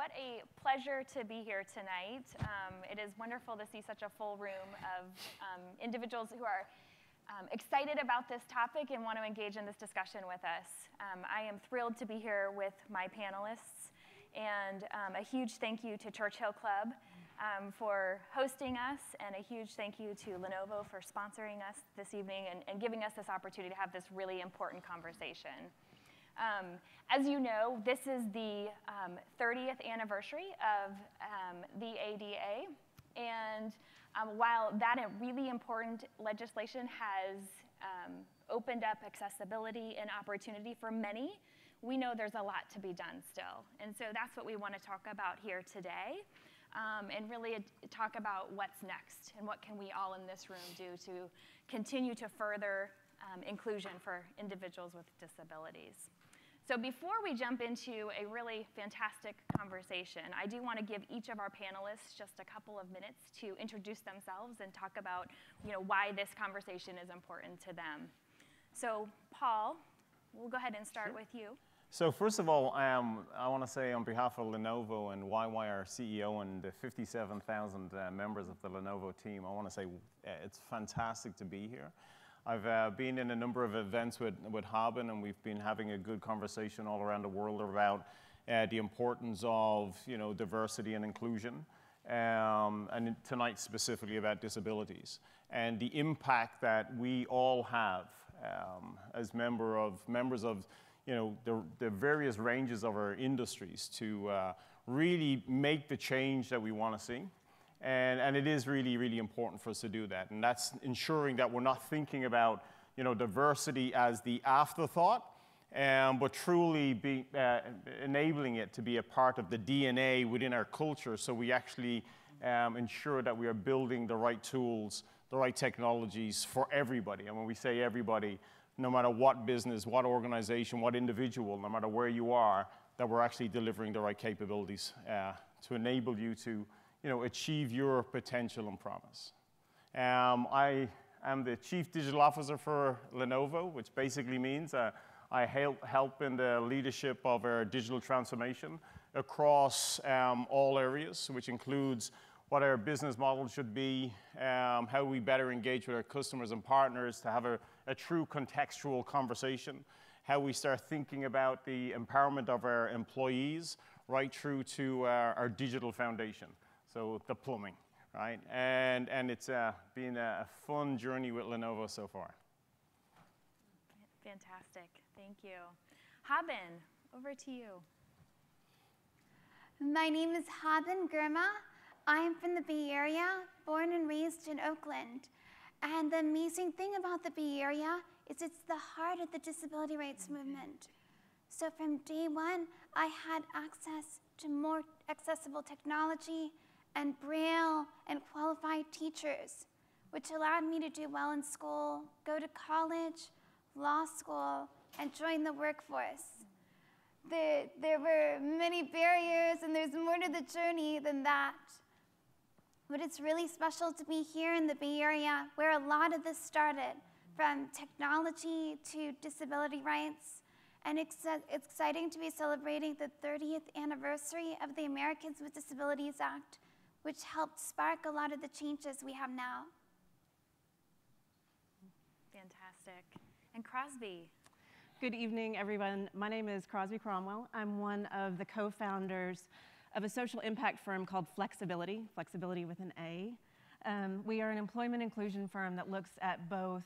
what a pleasure to be here tonight. Um, it is wonderful to see such a full room of um, individuals who are um, excited about this topic and want to engage in this discussion with us. Um, I am thrilled to be here with my panelists, and um, a huge thank you to Churchill Club um, for hosting us, and a huge thank you to Lenovo for sponsoring us this evening and, and giving us this opportunity to have this really important conversation. Um, as you know, this is the um, 30th anniversary of um, the ADA, and um, while that really important legislation has um, opened up accessibility and opportunity for many, we know there's a lot to be done still. And so that's what we want to talk about here today. Um, and really talk about what's next and what can we all in this room do to continue to further um, inclusion for individuals with disabilities. So before we jump into a really fantastic conversation, I do want to give each of our panelists just a couple of minutes to introduce themselves and talk about you know, why this conversation is important to them. So Paul, we'll go ahead and start sure. with you. So first of all, um, I want to say on behalf of Lenovo and YY, our CEO, and the 57,000 uh, members of the Lenovo team, I want to say uh, it's fantastic to be here. I've uh, been in a number of events with, with Haben, and we've been having a good conversation all around the world about uh, the importance of you know, diversity and inclusion, um, and tonight specifically about disabilities, and the impact that we all have um, as member of, members of you know, the, the various ranges of our industries to uh, really make the change that we want to see. And, and it is really, really important for us to do that. And that's ensuring that we're not thinking about you know, diversity as the afterthought, um, but truly be, uh, enabling it to be a part of the DNA within our culture so we actually um, ensure that we are building the right tools, the right technologies for everybody. And when we say everybody, no matter what business, what organization, what individual, no matter where you are, that we're actually delivering the right capabilities uh, to enable you to you know, achieve your potential and promise. Um, I am the Chief Digital Officer for Lenovo, which basically means uh, I help, help in the leadership of our digital transformation across um, all areas, which includes what our business model should be, um, how we better engage with our customers and partners to have a, a true contextual conversation, how we start thinking about the empowerment of our employees right through to our, our digital foundation so the plumbing, right? And, and it's uh, been a fun journey with Lenovo so far. Fantastic, thank you. Haben, over to you. My name is Haben Girma. I am from the Bay Area, born and raised in Oakland. And the amazing thing about the Bay Area is it's the heart of the disability rights movement. So from day one, I had access to more accessible technology, and Braille and qualified teachers, which allowed me to do well in school, go to college, law school, and join the workforce. The, there were many barriers, and there's more to the journey than that. But it's really special to be here in the Bay Area where a lot of this started, from technology to disability rights. And it's, it's exciting to be celebrating the 30th anniversary of the Americans with Disabilities Act, which helped spark a lot of the changes we have now. Fantastic. And Crosby. Good evening, everyone. My name is Crosby Cromwell. I'm one of the co-founders of a social impact firm called Flexability, Flexability with an A. Um, we are an employment inclusion firm that looks at both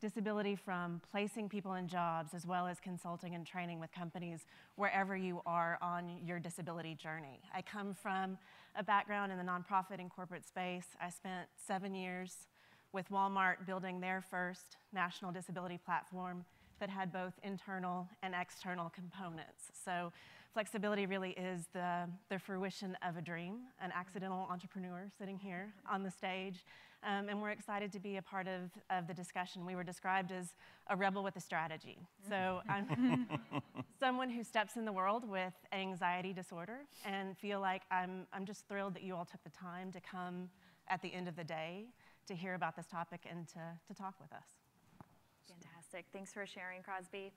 disability from placing people in jobs as well as consulting and training with companies wherever you are on your disability journey. I come from a background in the nonprofit and corporate space. I spent seven years with Walmart building their first national disability platform that had both internal and external components. So Flexability really is the, the fruition of a dream, an accidental entrepreneur sitting here on the stage um, and we're excited to be a part of, of the discussion. We were described as a rebel with a strategy. So I'm someone who steps in the world with anxiety disorder and feel like I'm, I'm just thrilled that you all took the time to come at the end of the day to hear about this topic and to, to talk with us. Fantastic. Thanks for sharing, Crosby.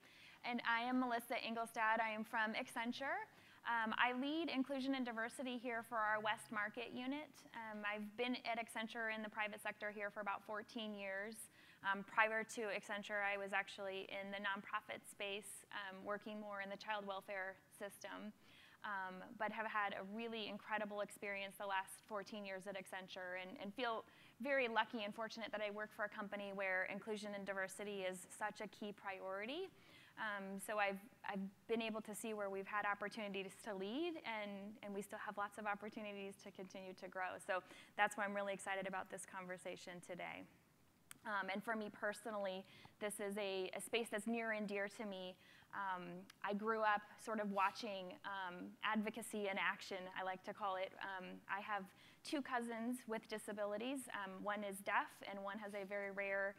And I am Melissa Engelstad. I am from Accenture. Um, I lead inclusion and diversity here for our West Market unit. Um, I've been at Accenture in the private sector here for about 14 years. Um, prior to Accenture, I was actually in the nonprofit space, um, working more in the child welfare system, um, but have had a really incredible experience the last 14 years at Accenture and, and feel very lucky and fortunate that I work for a company where inclusion and diversity is such a key priority. Um, so I've, I've been able to see where we've had opportunities to lead and, and we still have lots of opportunities to continue to grow. So that's why I'm really excited about this conversation today. Um, and for me personally, this is a, a, space that's near and dear to me. Um, I grew up sort of watching um, advocacy in action, I like to call it. Um, I have two cousins with disabilities. Um, one is deaf and one has a very rare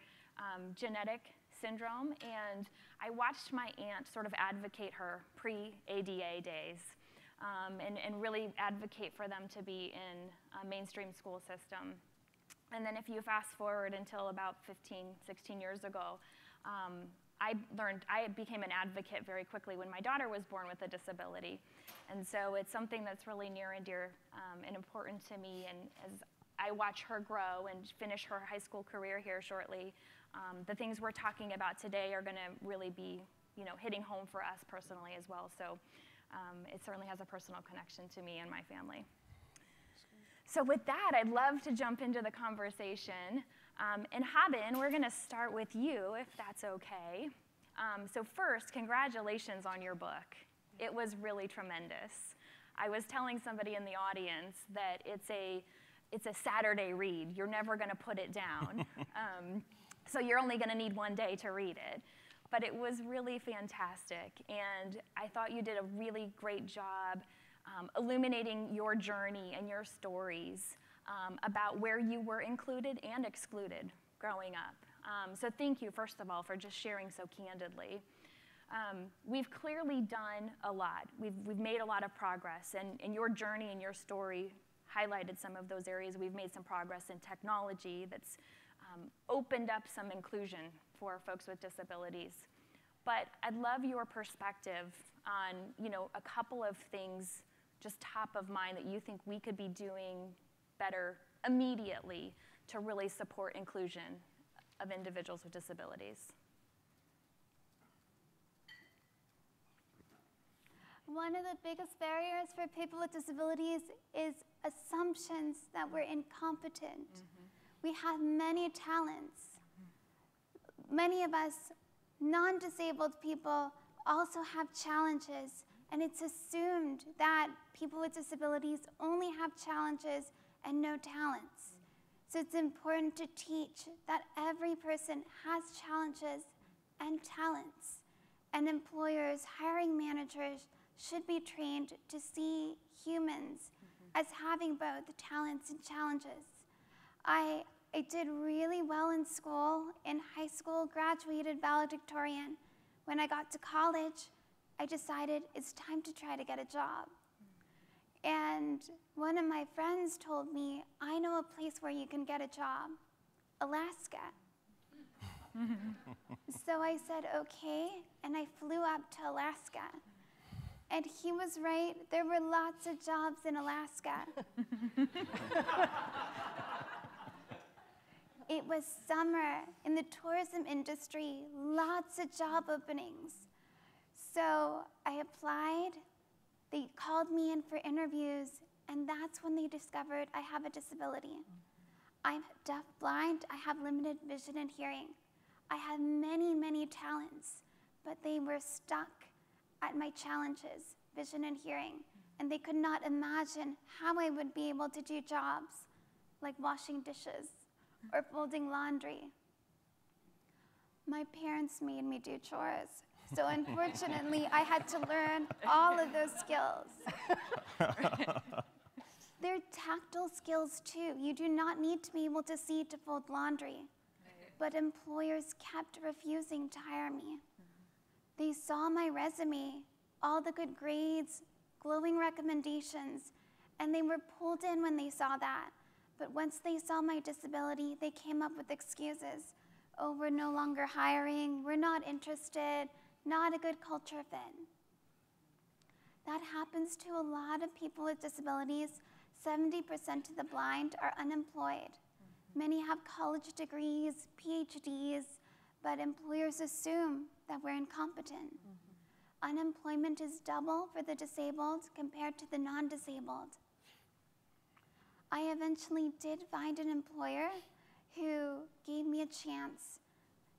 genetic syndrome. And I watched my aunt sort of advocate her pre-ADA days um, and, and really advocate for them to be in a mainstream school system. And then if you fast forward until about 15, 16 years ago, um, I learned, I became an advocate very quickly when my daughter was born with a disability. And so it's something that's really near and dear um, and important to me. And as I watch her grow and finish her high school career here shortly, um, the things we're talking about today are going to really be, you know, hitting home for us personally as well. So um, it certainly has a personal connection to me and my family. So with that, I'd love to jump into the conversation. Um, and Haben, we're going to start with you, if that's okay. Um, so first, congratulations on your book. It was really tremendous. I was telling somebody in the audience that it's a it's a Saturday read. You're never going to put it down. so you're only going to need one day to read it. But it was really fantastic. And I thought you did a really great job um, illuminating your journey and your stories um, about where you were included and excluded growing up. Um, so thank you, first of all, for just sharing so candidly. Um, we've clearly done a lot. We've, we've made a lot of progress, and, and your journey and your story highlighted some of those areas. We've made some progress in technology that's um, opened up some inclusion for folks with disabilities. But I'd love your perspective on, you know, a couple of things just top of mind that you think we could be doing better immediately to really support inclusion of individuals with disabilities. One of the biggest barriers for people with disabilities is assumptions that we're incompetent. Mm-hmm. We have many talents. Many of us non disabled people also have challenges, and it's assumed that people with disabilities only have challenges and no talents. So it's important to teach that every person has challenges and talents, and employers, hiring managers, should be trained to see humans mm-hmm. as having both talents and challenges. I, I did really well in school. In high school, graduated valedictorian. When I got to college, I decided it's time to try to get a job. And one of my friends told me, I know a place where you can get a job Alaska. so I said, okay, and I flew up to Alaska. And he was right. There were lots of jobs in Alaska. it was summer in the tourism industry, lots of job openings. So I applied. They called me in for interviews, and that's when they discovered I have a disability. I'm deaf blind, I have limited vision and hearing. I have many, many talents, but they were stuck at my challenges, vision and hearing, and they could not imagine how I would be able to do jobs like washing dishes or folding laundry. My parents made me do chores, so unfortunately, I had to learn all of those skills. They're tactile skills too. You do not need to be able to see to fold laundry. But employers kept refusing to hire me. They saw my resume, all the good grades, glowing recommendations, and they were pulled in when they saw that. But once they saw my disability, they came up with excuses. Oh, we're no longer hiring, we're not interested, not a good culture fit. That happens to a lot of people with disabilities. 70% of the blind are unemployed. Many have college degrees, PhDs, but employers assume that we're incompetent. Mm-hmm. Unemployment is double for the disabled compared to the non disabled. I eventually did find an employer who gave me a chance.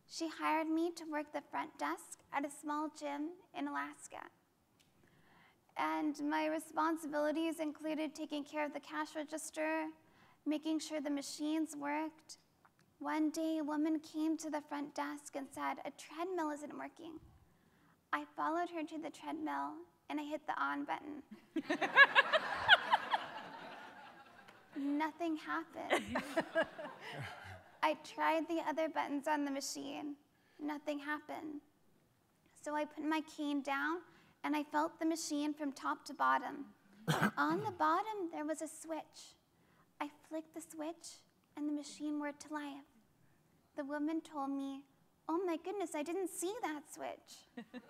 She hired me to work the front desk at a small gym in Alaska. And my responsibilities included taking care of the cash register, making sure the machines worked. One day, a woman came to the front desk and said, A treadmill isn't working. I followed her to the treadmill and I hit the on button. Nothing happened. I tried the other buttons on the machine. Nothing happened. So I put my cane down and I felt the machine from top to bottom. on the bottom, there was a switch. I flicked the switch and the machine worked to life. The woman told me, Oh my goodness, I didn't see that switch.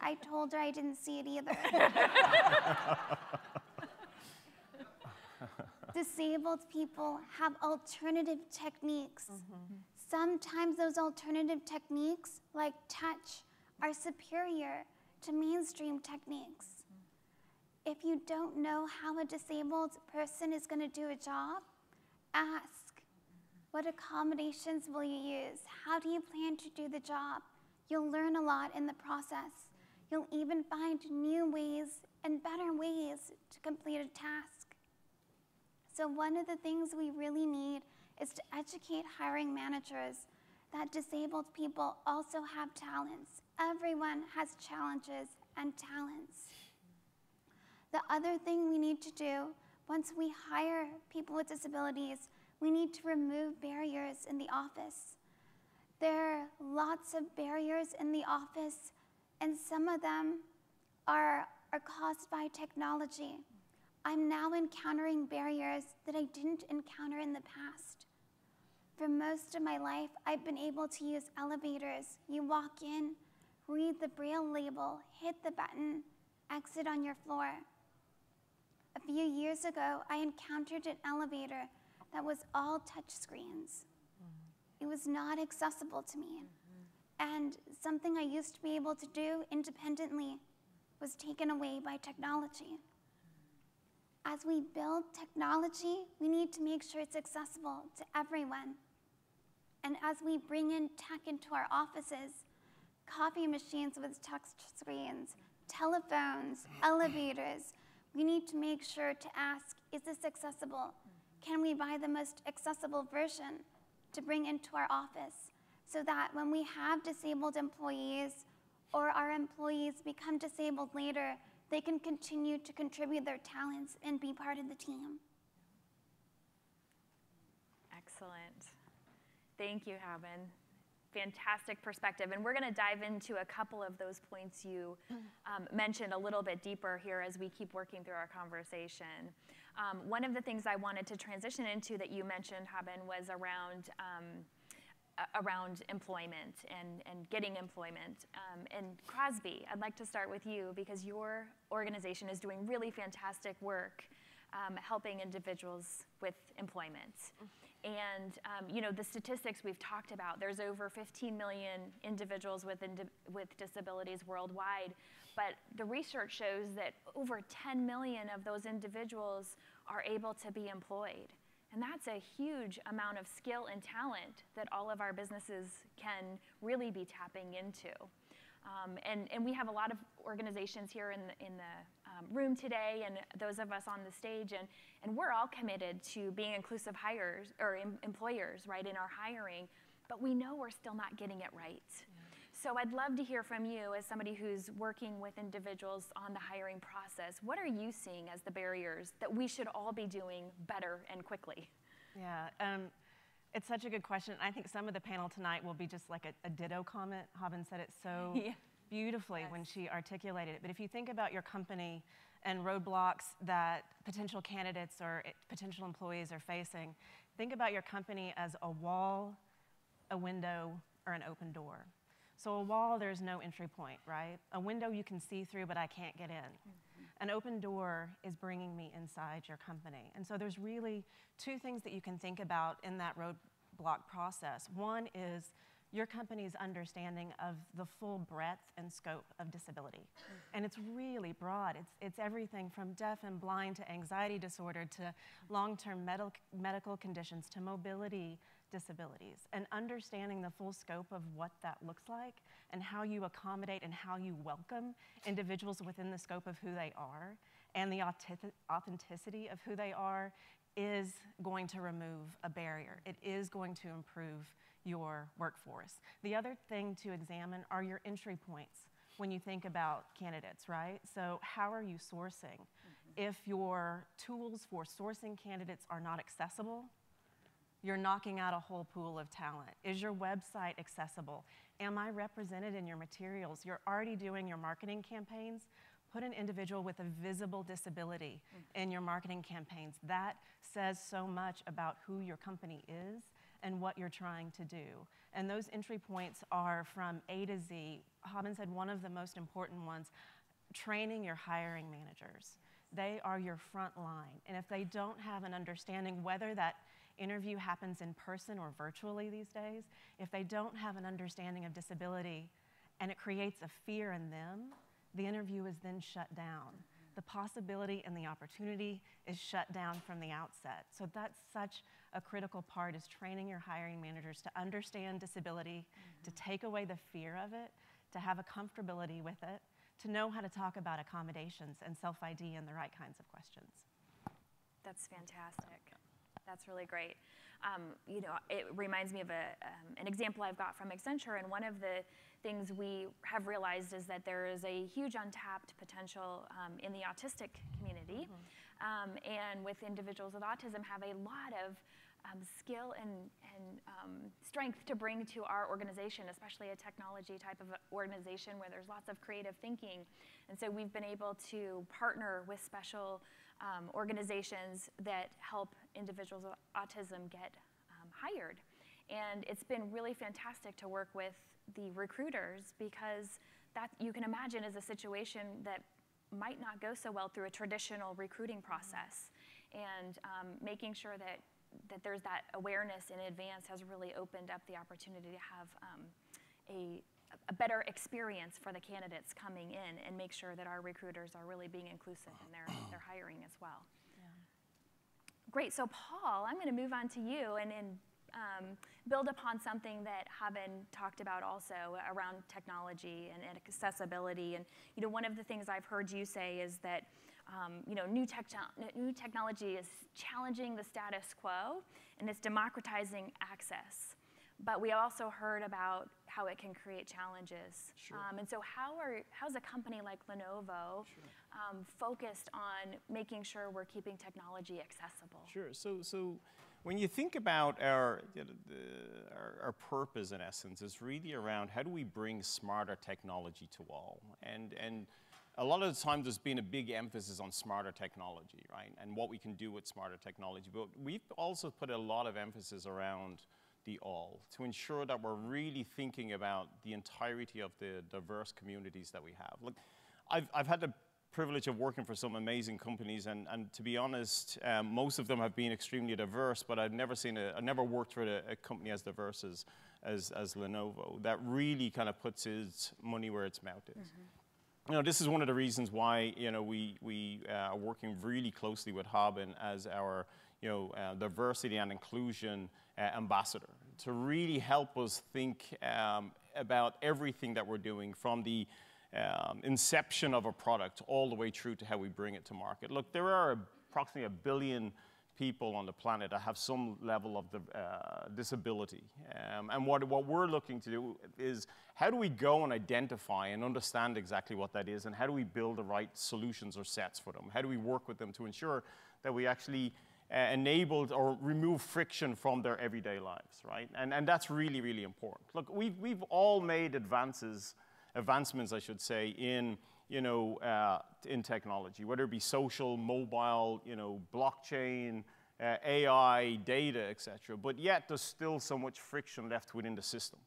I told her I didn't see it either. Disabled people have alternative techniques. Mm-hmm. Sometimes those alternative techniques, like touch, are superior to mainstream techniques. Mm-hmm. If you don't know how a disabled person is going to do a job, ask what accommodations will you use? How do you plan to do the job? You'll learn a lot in the process. You'll even find new ways and better ways to complete a task. So, one of the things we really need is to educate hiring managers that disabled people also have talents. Everyone has challenges and talents. The other thing we need to do once we hire people with disabilities, we need to remove barriers in the office. There are lots of barriers in the office, and some of them are, are caused by technology. I'm now encountering barriers that I didn't encounter in the past. For most of my life, I've been able to use elevators. You walk in, read the braille label, hit the button, exit on your floor. A few years ago, I encountered an elevator that was all touch screens. It was not accessible to me. And something I used to be able to do independently was taken away by technology. As we build technology, we need to make sure it's accessible to everyone. And as we bring in tech into our offices, coffee machines with touch screens, telephones, elevators, we need to make sure to ask is this accessible? Can we buy the most accessible version to bring into our office so that when we have disabled employees or our employees become disabled later, they can continue to contribute their talents and be part of the team. Excellent. Thank you, Haben. Fantastic perspective. And we're going to dive into a couple of those points you um, mentioned a little bit deeper here as we keep working through our conversation. Um, one of the things I wanted to transition into that you mentioned, Haben, was around. Um, around employment and, and getting employment. Um, and Crosby, I'd like to start with you because your organization is doing really fantastic work um, helping individuals with employment. And um, you know the statistics we've talked about. There's over 15 million individuals with with disabilities worldwide, but the research shows that over 10 million of those individuals are able to be employed. And that's a huge amount of skill and talent that all of our businesses can really be tapping into. Um, and, and we have a lot of organizations here in the, in the um, room today and those of us on the stage, and, and we're all committed to being inclusive hires or em- employers, right, in our hiring, but we know we're still not getting it right. So I'd love to hear from you as somebody who's working with individuals on the hiring process. What are you seeing as the barriers that we should all be doing better and quickly? Yeah, um, it's such a good question. I think some of the panel tonight will be just like a, a ditto comment. Haben said it so yeah. beautifully yes. when she articulated it. But if you think about your company and roadblocks that potential candidates or potential employees are facing, think about your company as a wall, a window, or an open door. So a wall, there's no entry point, right? A window you can see through, but I can't get in. Mm-hmm. An open door is bringing me inside your company. And so there's really two things that you can think about in that roadblock process. One is your company's understanding of the full breadth and scope of disability. Mm-hmm. And it's really broad. It's, it's everything from deaf and blind to anxiety disorder to long term med- medical conditions to mobility disabilities and understanding the full scope of what that looks like and how you accommodate and how you welcome individuals within the scope of who they are and the authenticity of who they are is going to remove a barrier. It is going to improve your workforce. The other thing to examine are your entry points when you think about candidates, right? So, how are you sourcing? Mm-hmm. If your tools for sourcing candidates are not accessible, you're knocking out a whole pool of talent. Is your website accessible? Am I represented in your materials? You're already doing your marketing campaigns. Put an individual with a visible disability in your marketing campaigns. That says so much about who your company is and what you're trying to do. And those entry points are from A to Z. Haben said one of the most important ones training your hiring managers. They are your front line. And if they don't have an understanding whether that interview happens in person or virtually these days, if they don't have an understanding of disability and it creates a fear in them, the interview is then shut down. The possibility and the opportunity is shut down from the outset. So that's such a critical part is training your hiring managers to understand disability, mm-hmm. to take away the fear of it, to have a comfortability with it, to know how to talk about accommodations and self-ID and the right kinds of questions. That's fantastic. That's really great. Um, you know, it reminds me of a, um, an example I've got from Accenture, and one of the things we have realized is that there is a huge untapped potential um, in the autistic community, mm-hmm. and with individuals with autism have a lot of um, skill and, and um, strength to bring to our organization, especially a technology type of organization where there's lots of creative thinking. And so we've been able to partner with special um, organizations that help individuals with autism get um, hired. And it's been really fantastic to work with the recruiters because that you can imagine is a situation that might not go so well through a traditional recruiting process. And um, making sure that that there's that awareness in advance has really opened up the opportunity to have um, a, a better experience for the candidates coming in and make sure that our recruiters are really being inclusive in their, their hiring as well. Yeah. Great, so Paul, I'm going to move on to you and, and um, build upon something that Haben talked about also around technology and, and accessibility. And you know, one of the things I've heard you say is that um, you know, new, tech new technology is challenging the status quo and it's democratizing access. But we also heard about how it can create challenges. Sure. Um, and so how are, how's a company like Lenovo sure. um, focused on making sure we're keeping technology accessible? Sure, so, so when you think about our, you know, the, our, our, purpose in essence is really around how do we bring smarter technology to all? And, and a lot of the time there's been a big emphasis on smarter technology, right? And what we can do with smarter technology. But we've also put a lot of emphasis around the all to ensure that we're really thinking about the entirety of the diverse communities that we have. Look, I've, I've had the privilege of working for some amazing companies, and, and to be honest, um, most of them have been extremely diverse, but I've never seen a, I've never worked for a, a company as diverse as, as, as, Lenovo that really kind of puts its money where its mouth is. Mm-hmm you know, this is one of the reasons why you know we we uh, are working really closely with Haben as our you know uh, diversity and inclusion ambassador to really help us think um, about everything that we're doing from the um, inception of a product all the way through to how we bring it to market. Look, there are approximately a billion people on the planet that have some level of the, uh, disability. Um, and what, what we're looking to do is how do we go and identify and understand exactly what that is, and how do we build the right solutions or sets for them? How do we work with them to ensure that we actually uh, enable or remove friction from their everyday lives, right? And, and that's really, really important. Look, we've, we've all made advances, advancements, I should say, in you know, uh, in technology, whether it be social, mobile, you know, blockchain, uh, AI, data, etc. But yet there's still so much friction left within the system.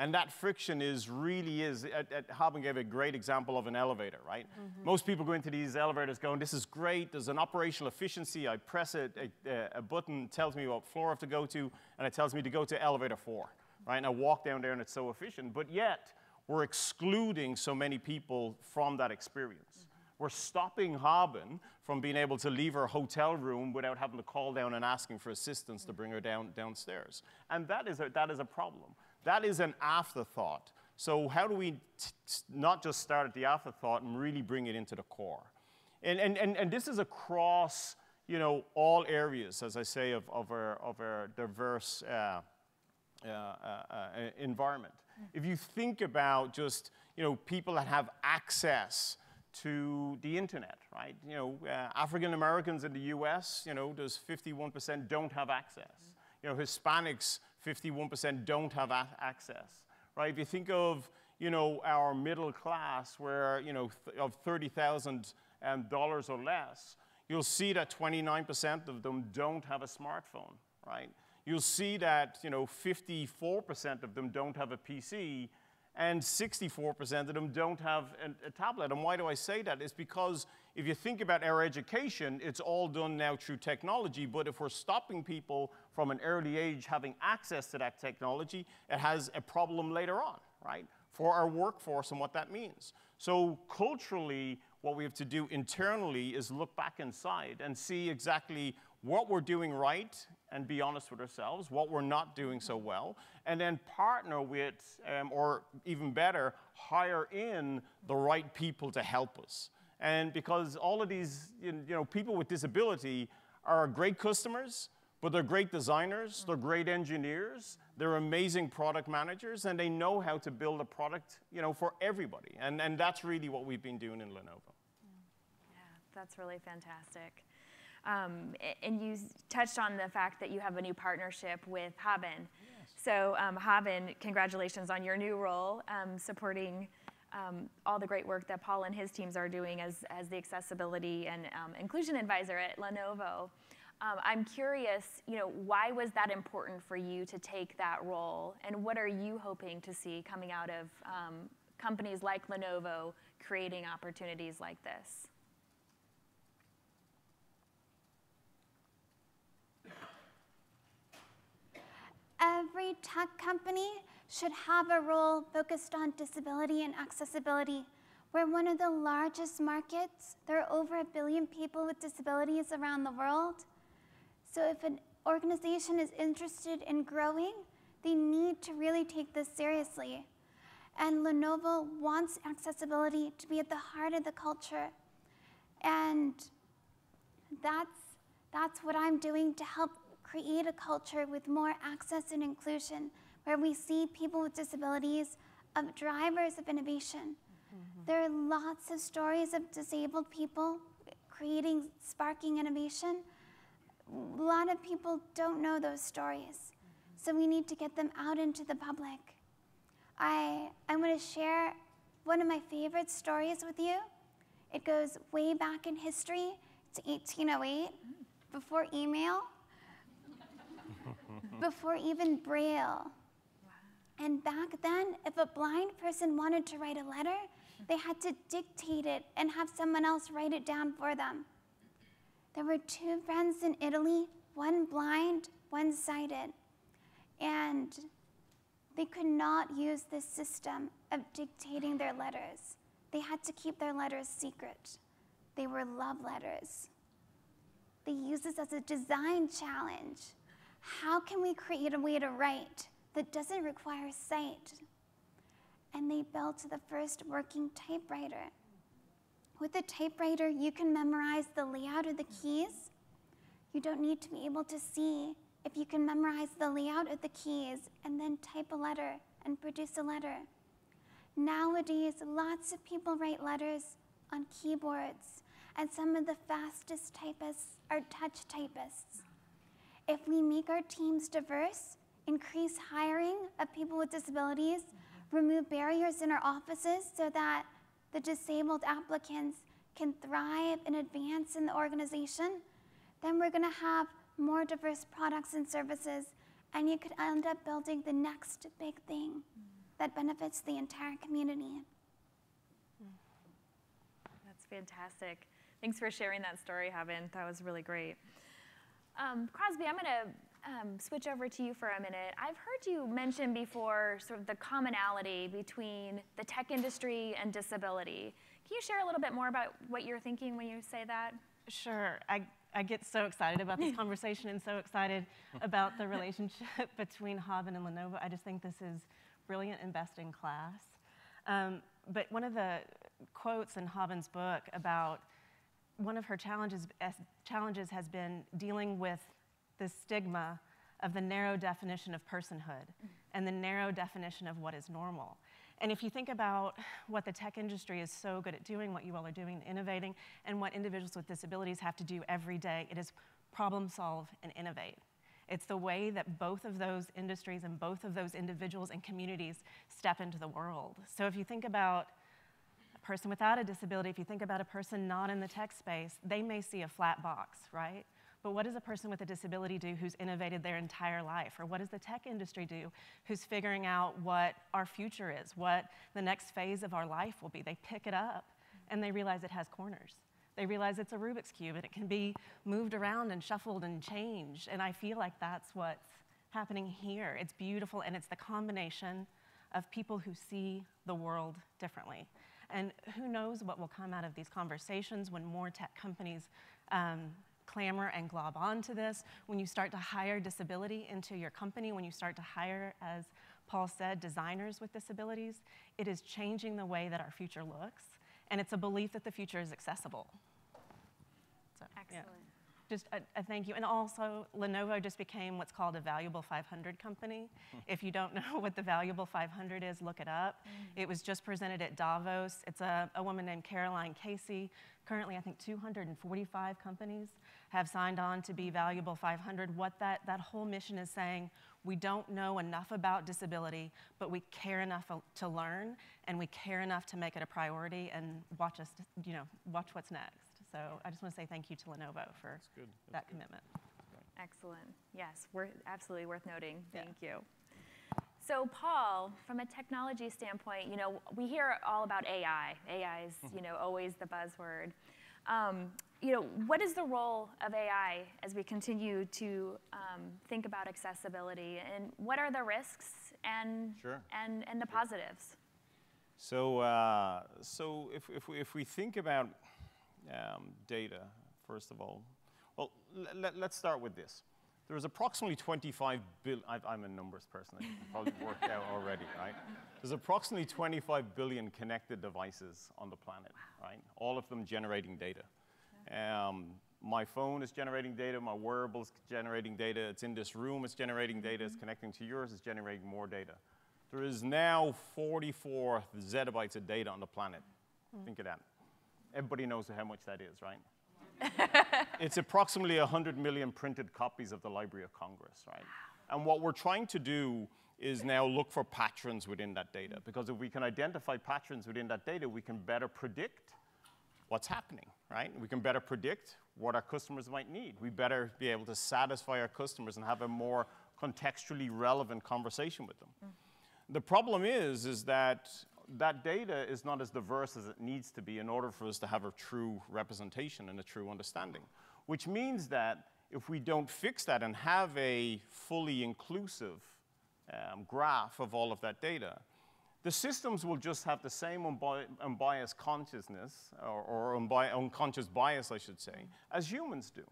And that friction is really is, at, at Haben gave a great example of an elevator, right? Mm-hmm. Most people go into these elevators going, this is great, there's an operational efficiency. I press a, a, a button, tells me what floor I have to go to, and it tells me to go to elevator four, right? And I walk down there and it's so efficient. But yet, we're excluding so many people from that experience. Mm-hmm. We're stopping Haben from being able to leave her hotel room without having to call down and asking for assistance to mm. bring her down, downstairs. And that is, a, that is a problem. That is an afterthought. So how do we not just start at the afterthought and really bring it into the core? And, and, and, and this is across you know, all areas, as I say, of, of, our, of our diverse uh, uh, uh, uh environment. If you think about just you know, people that have access to the internet, right? You know, uh, African Americans in the US, you know, there's 51% don't have access. You know, Hispanics, 51% don't have access, right? If you think of, you know, our middle class where, you know, th of $30,000 um, or less, you'll see that 29% of them don't have a smartphone, right? You'll see that, you know, 54% of them don't have a PC, and 64% of them don't have a, a, tablet. And why do I say that? It's because if you think about our education, it's all done now through technology, but if we're stopping people from an early age having access to that technology, it has a problem later on, right? For our workforce and what that means. So culturally, what we have to do internally is look back inside and see exactly what we're doing right and be honest with ourselves, what we're not doing so well, and then partner with, um, or even better, hire in the right people to help us. And because all of these, you know, people with disability are great customers, but they're great designers, they're great engineers, they're amazing product managers, and they know how to build a product, you know, for everybody. And, and that's really what we've been doing in Lenovo. Yeah, that's really fantastic. Um, and you touched on the fact that you have a new partnership with Haben. Yes. So um, Haben, congratulations on your new role, um, supporting um, all the great work that Paul and his teams are doing as, as the accessibility and um, inclusion advisor at Lenovo. Um, I'm curious, you know, why was that important for you to take that role, and what are you hoping to see coming out of companies like Lenovo creating opportunities like this? every tech company should have a role focused on disability and accessibility. We're one of the largest markets. There are over a billion people with disabilities around the world. So if an organization is interested in growing, they need to really take this seriously. And Lenovo wants accessibility to be at the heart of the culture. And that's, that's what I'm doing to help create a culture with more access and inclusion where we see people with disabilities of drivers of innovation. Mm-hmm. There are lots of stories of disabled people creating, sparking innovation. A lot of people don't know those stories. So we need to get them out into the public. I, I'm going to share one of my favorite stories with you. It goes way back in history to 1808, before email before even Braille. And back then, if a blind person wanted to write a letter, they had to dictate it and have someone else write it down for them. There were two friends in Italy, one blind, one sighted. And they could not use this system of dictating their letters. They had to keep their letters secret. They were love letters. They used this as a design challenge how can we create a way to write that doesn't require sight? And they built the first working typewriter. With a typewriter, you can memorize the layout of the keys. You don't need to be able to see if you can memorize the layout of the keys and then type a letter and produce a letter. Nowadays, lots of people write letters on keyboards, and some of the fastest typists are touch typists. If we make our teams diverse, increase hiring of people with disabilities, remove barriers in our offices so that the disabled applicants can thrive and advance in the organization, then we're going to have more diverse products and services, and you could end up building the next big thing. that benefits the entire community. That's fantastic. Thanks for sharing that story, Haben. That was really great. Um, Crosby, I'm going to um, switch over to you for a minute. I've heard you mention before sort of the commonality between the tech industry and disability. Can you share a little bit more about what you're thinking when you say that? Sure. I, I get so excited about this conversation and so excited about the relationship between Haben and Lenovo. I just think this is brilliant and best in class. Um, but one of the quotes in Haben's book about one of her challenges, challenges has been dealing with the stigma of the narrow definition of personhood mm-hmm. and the narrow definition of what is normal. And if you think about what the tech industry is so good at doing, what you all are doing, innovating, and what individuals with disabilities have to do every day, it is problem solve and innovate. It's the way that both of those industries and both of those individuals and communities step into the world. So if you think about a person without a disability, if you think about a person not in the tech space, they may see a flat box, right? But what does a person with a disability do who's innovated their entire life? Or what does the tech industry do who's figuring out what our future is, what the next phase of our life will be? They pick it up and they realize it has corners. They realize it's a Rubik's Cube and it can be moved around and shuffled and changed. And I feel like that's what's happening here. It's beautiful and it's the combination of people who see the world differently. And who knows what will come out of these conversations when more tech companies um, clamor and glob onto this, when you start to hire disability into your company, when you start to hire, as Paul said, designers with disabilities, it is changing the way that our future looks, and it's a belief that the future is accessible. So, Excellent. Yeah just a, a, thank you. And also, Lenovo just became what's called a Valuable 500 company. Hmm. if you don't know what the Valuable 500 is, look it up. Mm. It was just presented at Davos. It's a, a woman named Caroline Casey. Currently, I think 245 companies have signed on to be Valuable 500. What that, that whole mission is saying, we don't know enough about disability, but we care enough uh, to learn, and we care enough to make it a priority, and watch us, you know, watch what's next. So I just want to say thank you to Lenovo for That's good. That's that good. commitment. Excellent. Yes, we're absolutely worth noting. Thank yeah. you. So Paul, from a technology standpoint, you know, we hear all about AI. AI is, mm-hmm. you know, always the buzzword. Um, you know, what is the role of AI as we continue to um, think about accessibility, and what are the risks and sure. and and the positives? So, uh, so if if we, if we think about um, data, first of all? Well, let's start with this. There's approximately 25 billion, I'm a numbers person, I probably work out already, right? There's approximately 25 billion connected devices on the planet, right? All of them generating data. Um, my phone is generating data, my wearable's generating data, it's in this room, it's generating data, it's mm-hmm. connecting to yours, it's generating more data. There is now 44 zettabytes of data on the planet. Mm. Think of that. Everybody knows how much that is, right? it's approximately 100 million printed copies of the Library of Congress, right? And what we're trying to do is now look for patterns within that data. Because if we can identify patterns within that data, we can better predict what's happening, right? We can better predict what our customers might need. We better be able to satisfy our customers and have a more contextually relevant conversation with them. Mm. The problem is, is that that data is not as diverse as it needs to be in order for us to have a true representation and a true understanding. Which means that if we don't fix that and have a fully inclusive um, graph of all of that data, the systems will just have the same unbi unbiased consciousness, or, or unbi unconscious bias, I should say, as humans do.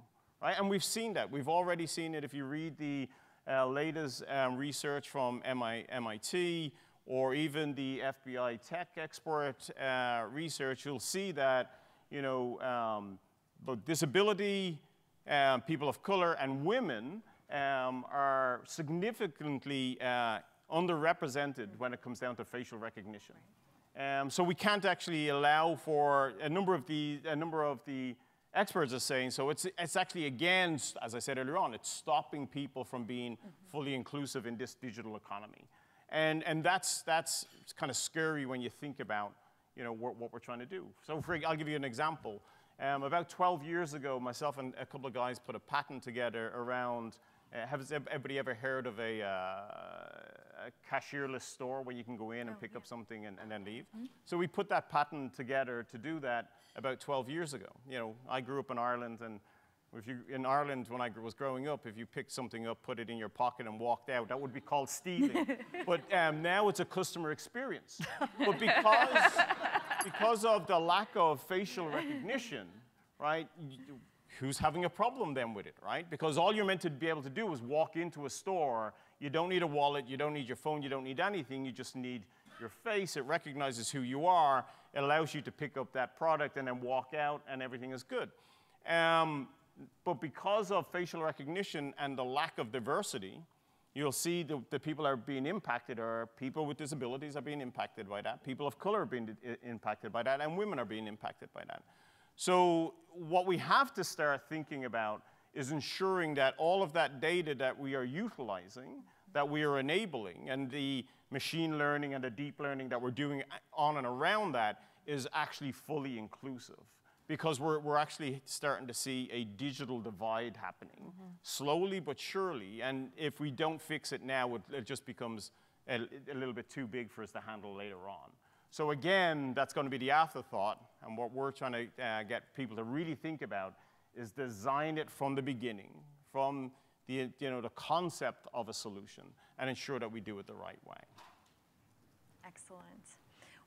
Right? And we've seen that. We've already seen it if you read the uh, latest um, research from MI MIT, or even the FBI tech expert uh, research, you'll see that, you know, um, disability, um, people of color, and women um, are significantly uh, underrepresented when it comes down to facial recognition. Um, so we can't actually allow for a number of the a number of the experts are saying. So it's it's actually again, as I said earlier on, it's stopping people from being mm -hmm. fully inclusive in this digital economy. And, and that's, that's kind of scary when you think about you know, what, what we're trying to do. So for, I'll give you an example. Um, about 12 years ago, myself and a couple of guys put a patent together around, uh, has everybody ever heard of a, uh, a cashierless store where you can go in and pick up something and, and then leave. So we put that pattern together to do that about 12 years ago. You know, I grew up in Ireland and if you, in Ireland, when I was growing up, if you picked something up, put it in your pocket, and walked out, that would be called stealing. but um, now it's a customer experience. but because, because of the lack of facial recognition, right, y- who's having a problem then with it, right? Because all you're meant to be able to do is walk into a store. You don't need a wallet, you don't need your phone, you don't need anything, you just need your face. It recognizes who you are, it allows you to pick up that product and then walk out, and everything is good. Um, but because of facial recognition and the lack of diversity, you'll see the, the people are being impacted, or people with disabilities are being impacted by that. People of color are being impacted by that, and women are being impacted by that. So, what we have to start thinking about is ensuring that all of that data that we are utilizing, that we are enabling, and the machine learning and the deep learning that we're doing on and around that is actually fully inclusive because we're, we're actually starting to see a digital divide happening mm-hmm. slowly but surely. And if we don't fix it now, it, it just becomes a, a little bit too big for us to handle later on. So, again, that's going to be the afterthought. And what we're trying to uh, get people to really think about is design it from the beginning, from the, you know, the concept of a solution, and ensure that we do it the right way. Excellent.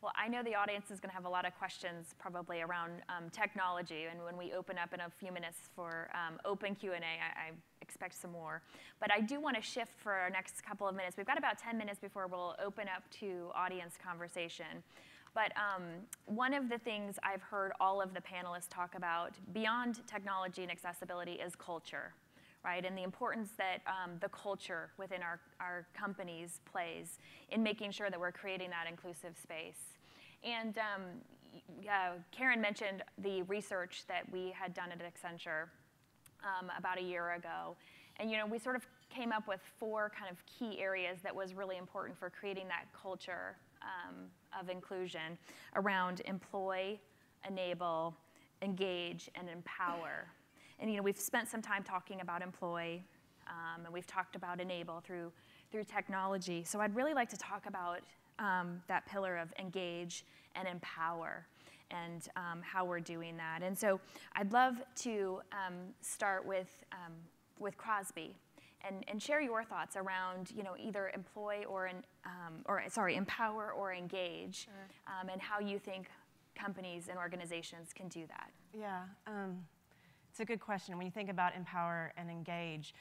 Well, I know the audience is going to have a lot of questions probably around um, technology, and when we open up in a few minutes for um, open Q&A, I, I expect some more. But I do want to shift for our next couple of minutes. We've got about 10 minutes before we'll open up to audience conversation. But um, one of the things I've heard all of the panelists talk about beyond technology and accessibility is culture right? And the importance that um, the culture within our, our companies plays in making sure that we're creating that inclusive space. And um, uh, Karen mentioned the research that we had done at Accenture um, about a year ago. And you know, we sort of came up with four kind of key areas that was really important for creating that culture um, of inclusion around employ, enable, engage, and empower. And you know, we've spent some time talking about employ, um, and we've talked about enable through through technology. So I'd really like to talk about um, that pillar of engage and empower, and um, how we're doing that. And so I'd love to um, start with um, with Crosby. And, and share your thoughts around, you know, either employ or, en- um, or sorry, empower or engage, um, and how you think companies and organizations can do that. Yeah, um, it's a good question. When you think about empower and engage,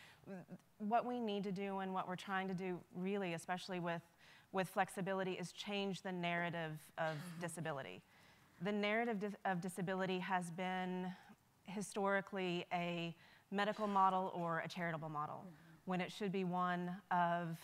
what we need to do and what we're trying to do, really, especially with, with Flexability, is change the narrative of mm-hmm. disability. The narrative of disability has been historically a medical model or a charitable model, mm-hmm. when it should be one of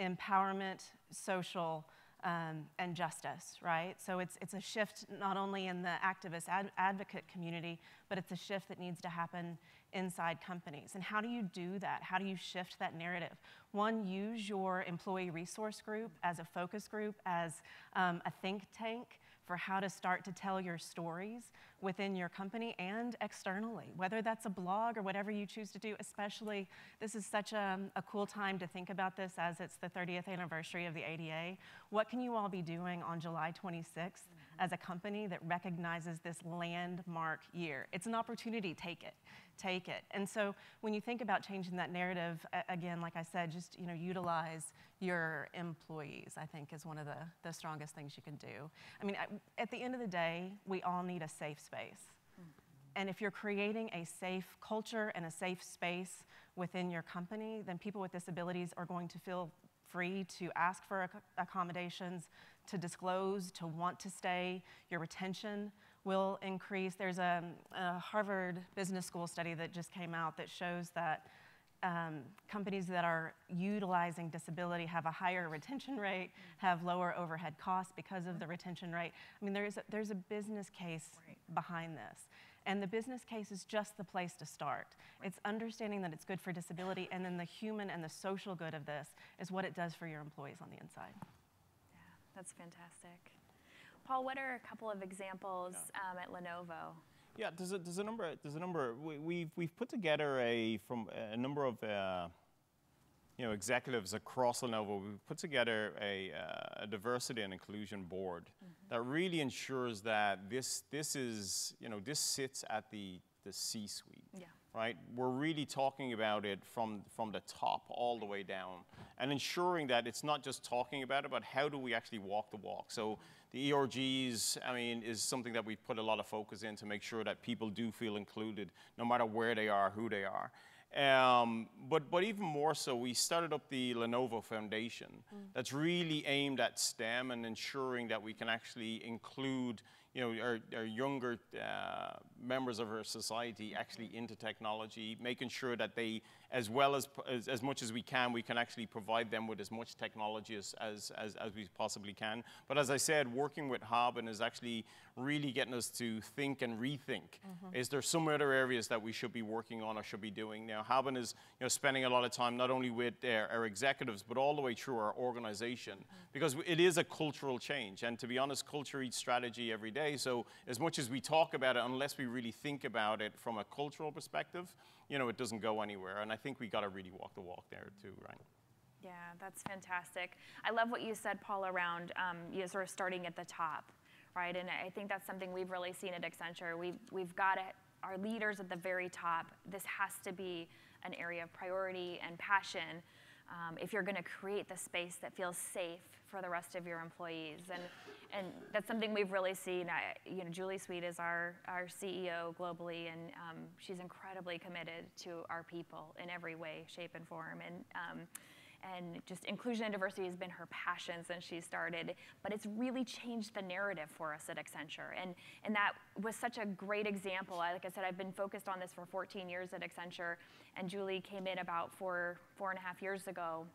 empowerment, social, um, and justice, right? So it's, it's a shift not only in the activist ad- advocate community, but it's a shift that needs to happen inside companies. And how do you do that? How do you shift that narrative? One, use your employee resource group as a focus group, as um, a think tank for how to start to tell your stories within your company and externally, whether that's a blog or whatever you choose to do. Especially, this is such a, a cool time to think about this as it's the 30th anniversary of the ADA. What can you all be doing on July 26th mm-hmm. as a company that recognizes this landmark year? It's an opportunity, take it. Take it. And so when you think about changing that narrative, again, like I said, just you know, utilize your employees, I think is one of the, the strongest things you can do. I mean, at the end of the day, we all need a safe space. Mm-hmm. And if you're creating a safe culture and a safe space within your company, then people with disabilities are going to feel free to ask for ac- accommodations, to disclose, to want to stay. Your retention will increase. There's a, a Harvard Business School study that just came out that shows that um, companies that are utilizing disability have a higher retention rate, have lower overhead costs because of the retention rate. I mean, there's a, there's a business case behind this. And the business case is just the place to start. It's understanding that it's good for disability, and then the human and the social good of this is what it does for your employees on the inside. Yeah, that's fantastic. Paul, what are a couple of examples um, at Lenovo? Yeah, there's a, there's a number. There's a number. We, we've we've put together a from a number of uh, you know, executives across Lenovo, We've put together a, uh, a diversity and inclusion board mm-hmm. that really ensures that this, this is, you know, this sits at the, the C-suite. Yeah. Right? We're really talking about it from, from the top all the way down and ensuring that it's not just talking about it, but how do we actually walk the walk? So the ERGs, I mean, is something that we put a lot of focus in to make sure that people do feel included, no matter where they are, who they are. Um, but, but even more so, we started up the Lenovo Foundation mm. that's really aimed at STEM and ensuring that we can actually include you know, our, our younger uh, members of our society actually into technology, making sure that they, as well as, as, as, much as we can, we can actually provide them with as much technology as, as, as, as we possibly can. But as I said, working with Haben is actually really getting us to think and rethink. Mm -hmm. Is there some other areas that we should be working on or should be doing? Now, Haben is you know, spending a lot of time not only with our, our executives, but all the way through our organization, mm -hmm. because it is a cultural change. And to be honest, culture eats strategy every day. So as much as we talk about it, unless we really think about it from a cultural perspective, you know, it doesn't go anywhere. And I think we got to really walk the walk there too, right? Yeah, that's fantastic. I love what you said, Paul, around um, you know, sort of starting at the top right? And I think that's something we've really seen at Accenture. We've, we've got our leaders at the very top. This has to be an area of priority and passion um, if you're going to create the space that feels safe for the rest of your employees. And, and that's something we've really seen. I, you know, Julie Sweet is our, our CEO globally, and um, she's incredibly committed to our people in every way, shape, and form. And um, and just inclusion and diversity has been her passion since she started, but it's really changed the narrative for us at Accenture. And, and that was such a great example. Like I said, I've been focused on this for 14 years at Accenture, and Julie came in about four, four and a half years ago.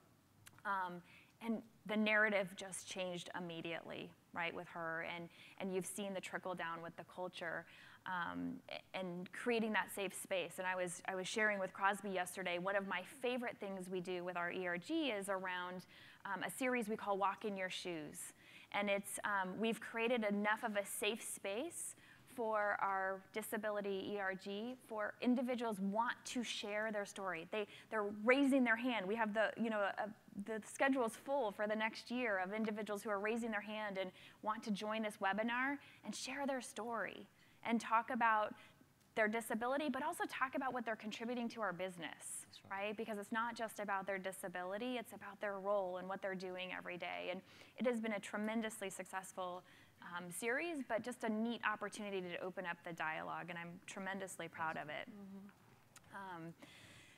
Um, and the narrative just changed immediately, right, with her, and, and you've seen the trickle down with the culture um, and creating that safe space. And I was, I was sharing with Crosby yesterday, one of my favorite things we do with our ERG is around um, a series we call Walk in Your Shoes. And it's, um, we've created enough of a safe space for our disability ERG, for individuals want to share their story. They, they're raising their hand. We have the, you know, a, the schedule is full for the next year of individuals who are raising their hand and want to join this webinar and share their story and talk about their disability, but also talk about what they're contributing to our business, right. right? Because it's not just about their disability, it's about their role and what they're doing every day. And it has been a tremendously successful um, series, but just a neat opportunity to open up the dialogue, and I'm tremendously proud of it. Mm -hmm. um,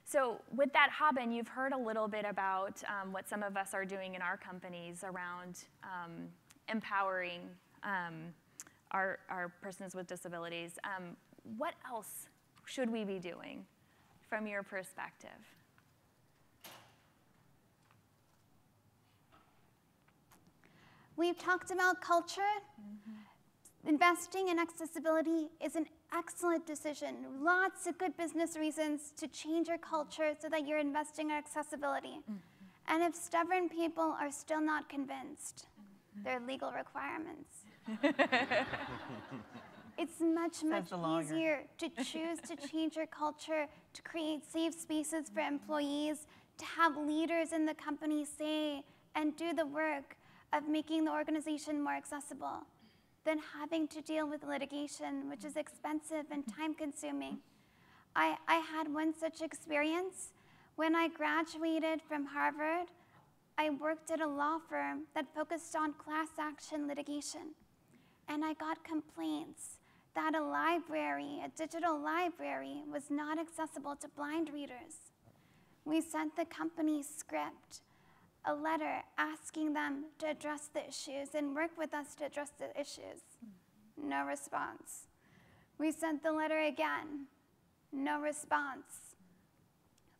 so with that, Haben, you've heard a little bit about um, what some of us are doing in our companies around um, empowering um, our, our persons with disabilities. Um, what else should we be doing from your perspective? We've talked about culture. Mm -hmm. Investing in accessibility is an excellent decision. Lots of good business reasons to change your culture so that you're investing in accessibility. Mm -hmm. And if stubborn people are still not convinced, mm -hmm. there are legal requirements. it's much, much easier to choose to change your culture, to create safe spaces for employees, to have leaders in the company say and do the work of making the organization more accessible than having to deal with litigation, which is expensive and time consuming. I, I had one such experience. When I graduated from Harvard, I worked at a law firm that focused on class action litigation and I got complaints that a library, a digital library, was not accessible to blind readers. We sent the company Scribd a letter asking them to address the issues and work with us to address the issues. No response. We sent the letter again. No response.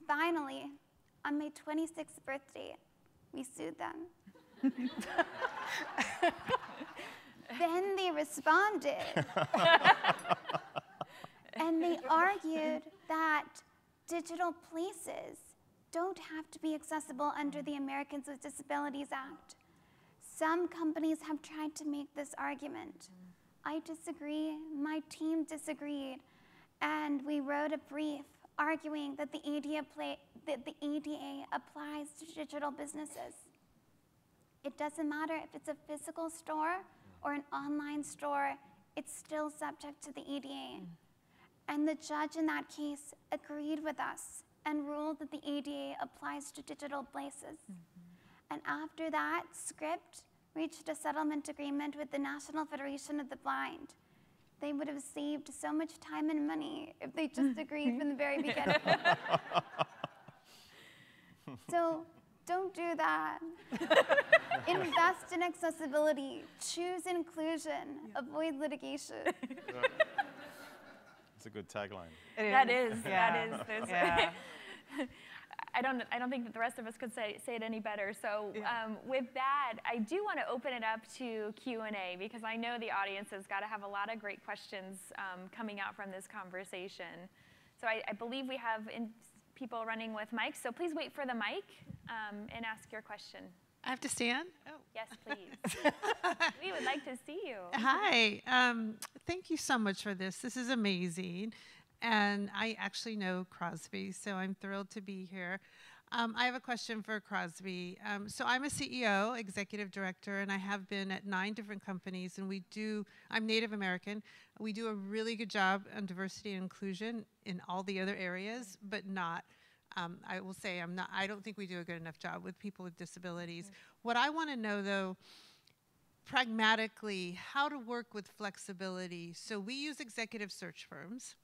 Finally, on my 26th birthday, we sued them. then they responded. and they argued that digital places don't have to be accessible under the Americans with Disabilities Act. Some companies have tried to make this argument. I disagree, my team disagreed, and we wrote a brief arguing that the ADA, play, that the ADA applies to digital businesses. It doesn't matter if it's a physical store or an online store, it's still subject to the ADA. And the judge in that case agreed with us and ruled that the ADA applies to digital places. Mm-hmm. And after that, Scribd reached a settlement agreement with the National Federation of the Blind. They would have saved so much time and money if they just agreed from the very beginning. so don't do that. Invest in accessibility, choose inclusion, avoid litigation. It's a good tagline. It That is, Yeah. that is. There's, Yeah. I don't, I don't think that the rest of us could say, say it any better. So um, with that, I do want to open it up to Q&A because I know the audience has got to have a lot of great questions um, coming out from this conversation. So I, I believe we have in, people running with mics. So please wait for the mic um, and ask your question. I have to stand? Oh. Yes, please. we would like to see you. Hi. Um, thank you so much for this. This is amazing. And I actually know Crosby, so I'm thrilled to be here. Um, I have a question for Crosby. Um, so I'm a CEO, executive director, and I have been at nine different companies. And we do, I'm Native American. We do a really good job on diversity and inclusion in all the other areas, but not um, I will say I'm not. I don't think we do a good enough job with people with disabilities. What I want to know, though, pragmatically, how to work with Flexability. So we use executive search firms,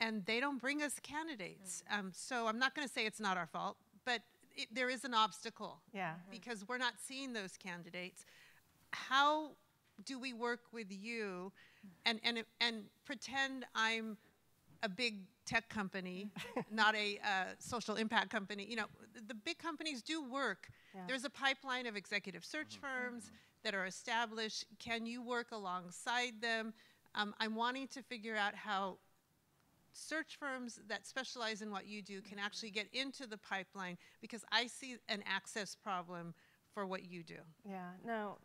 and they don't bring us candidates. Um, so I'm not going to say it's not our fault, but it, there is an obstacle Yeah. because we're not seeing those candidates. How do we work with you and, and, and pretend I'm a big tech company, not a uh, social impact company? You know, the, the big companies do work. Yeah. There's a pipeline of executive search firms that are established. Can you work alongside them? Um, I'm wanting to figure out how search firms that specialize in what you do can actually get into the pipeline because I see an access problem for what you do. Yeah, no,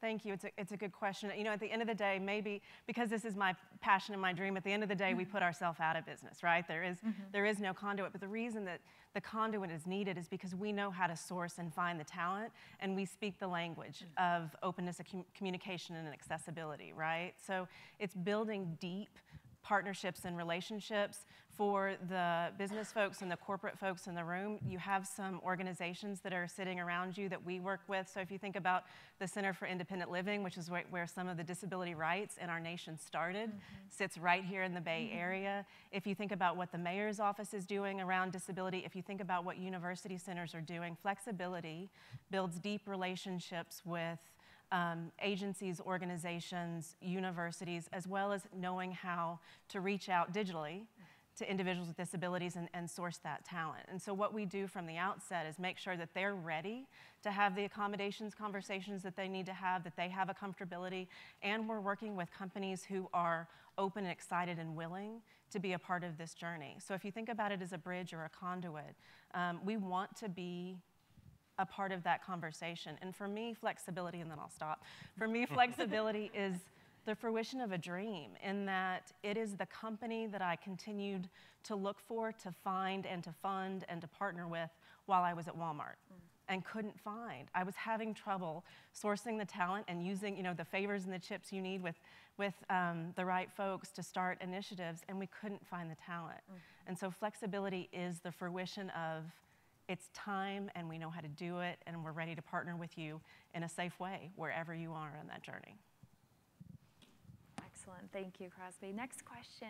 thank you. It's a, it's a good question. You know, at the end of the day, maybe because this is my passion and my dream, at the end of the day, we mm-hmm. put ourselves out of business, right? There is, mm-hmm. there is no conduit. But the reason that the conduit is needed is because we know how to source and find the talent, and we speak the language mm. of openness, of com- communication, and accessibility, right? So it's building deep partnerships and relationships for the business folks and the corporate folks in the room. You have some organizations that are sitting around you that we work with. So if you think about the Center for Independent Living, which is where, where some of the disability rights in our nation started, mm-hmm. sits right here in the Bay mm-hmm. Area. If you think about what the mayor's office is doing around disability, if you think about what university centers are doing, Flexability builds deep relationships with um, agencies, organizations, universities, as well as knowing how to reach out digitally to individuals with disabilities and, and source that talent. And so, what we do from the outset is make sure that they're ready to have the accommodations conversations that they need to have, that they have a comfortability, and we're working with companies who are open and excited and willing to be a part of this journey. So, if you think about it as a bridge or a conduit, um, we want to be a part of that conversation. And for me, Flexability, and then I'll stop. For me, Flexability is the fruition of a dream in that it is the company that I continued to look for, to find, and to fund, and to partner with while I was at Walmart. And couldn't find. I was having trouble sourcing the talent and using, you know, the favors and the chips you need with, with um, the right folks to start initiatives, and we couldn't find the talent. And so Flexability is the fruition of it's time and we know how to do it and we're ready to partner with you in a safe way wherever you are on that journey. Excellent. Thank you, Crosby. Next question.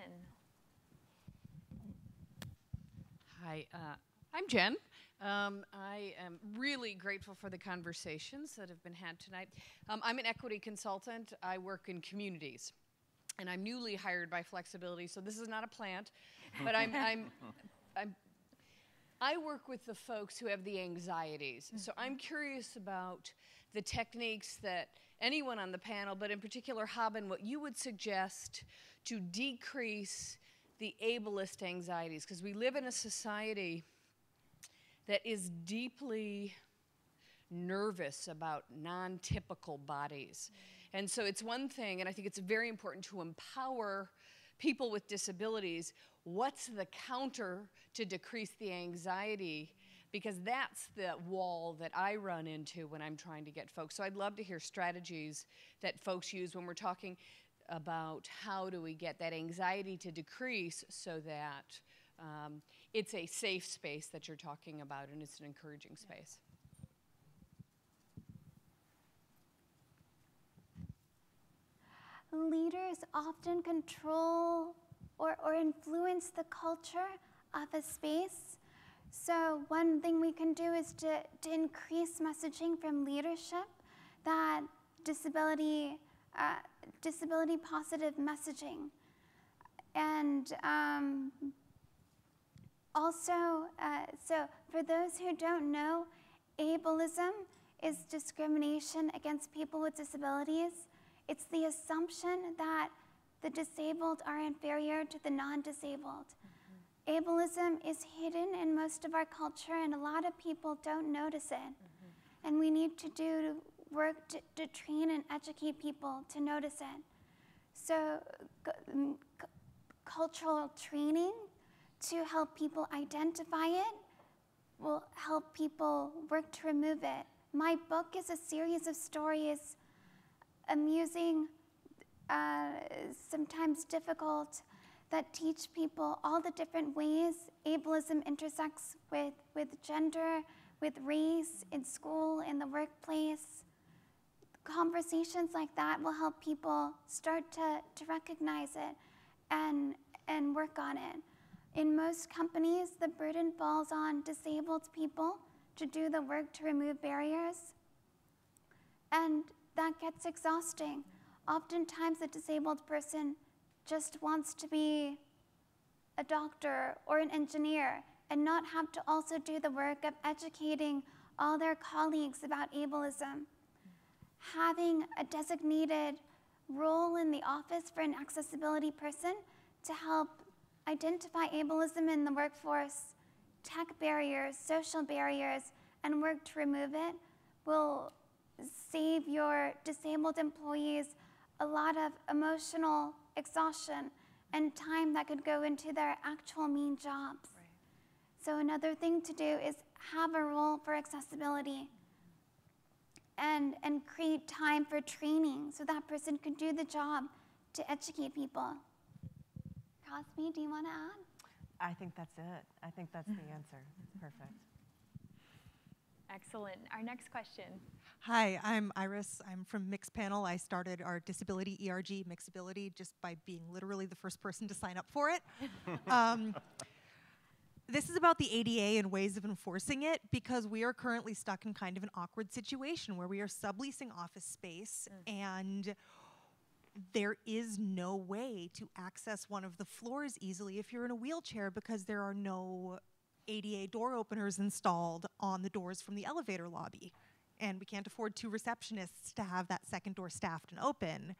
Hi, uh, I'm Jen. Um, I am really grateful for the conversations that have been had tonight. Um, I'm an equity consultant. I work in communities, and I'm newly hired by Flexability, so this is not a plant, but I'm, I'm, I'm I work with the folks who have the anxieties. So mm-hmm. I'm curious about the techniques that anyone on the panel, but in particular Haben, what you would suggest to decrease the ableist anxieties. Because we live in a society that is deeply nervous about non typical bodies. Mm. And so it's one thing, and I think it's very important to empower people with disabilities. What's the counter to decrease the anxiety? Because that's the wall that I run into when I'm trying to get folks. So I'd love to hear strategies that folks use when we're talking about how do we get that anxiety to decrease so that um, it's a safe space that you're talking about and it's an encouraging space. Leaders often control or, or influence the culture of a space. So, one thing we can do is to, to increase messaging from leadership that disability, uh, disability positive messaging. And um, also, uh, so for those who don't know, ableism is discrimination against people with disabilities. It's the assumption that the disabled are inferior to the non disabled. Mm-hmm. Ableism is hidden in most of our culture, and a lot of people don't notice it. Mm-hmm. And we need to do work to, to, train and educate people to notice it. So, c- cultural training to help people identify it will help people work to remove it. My book is a series of stories, amusing, uh, sometimes difficult, that teach people all the different ways ableism intersects with, with gender, with race, in school, in the workplace. Conversations like that will help people start to, to recognize it and, and work on it. In most companies, the burden falls on disabled people to do the work to remove barriers. And that gets exhausting. Oftentimes, a disabled person just wants to be a doctor or an engineer and not have to also do the work of educating all their colleagues about ableism. Having a designated role in the office for an accessibility person to help identify ableism in the workforce, tech barriers, social barriers, and work to remove it will save your disabled employees a lot of emotional exhaustion and time that could go into their actual mean jobs. Right. So, another thing to do is have a role for accessibility and, and create time for training so that person can do the job to educate people. Crosby, do you want to add? I think that's it. I think that's the answer. Perfect. Excellent. Our next question. Hi, I'm Iris. I'm from Mixpanel. I started our disability ERG Mixability just by being literally the first person to sign up for it. um, this is about the ADA and ways of enforcing it because we are currently stuck in kind of an awkward situation where we are subleasing office space mm. and there is no way to access one of the floors easily if you're in a wheelchair because there are no ADA door openers installed on the doors from the elevator lobby. And we can't afford two receptionists to have that second door staffed and open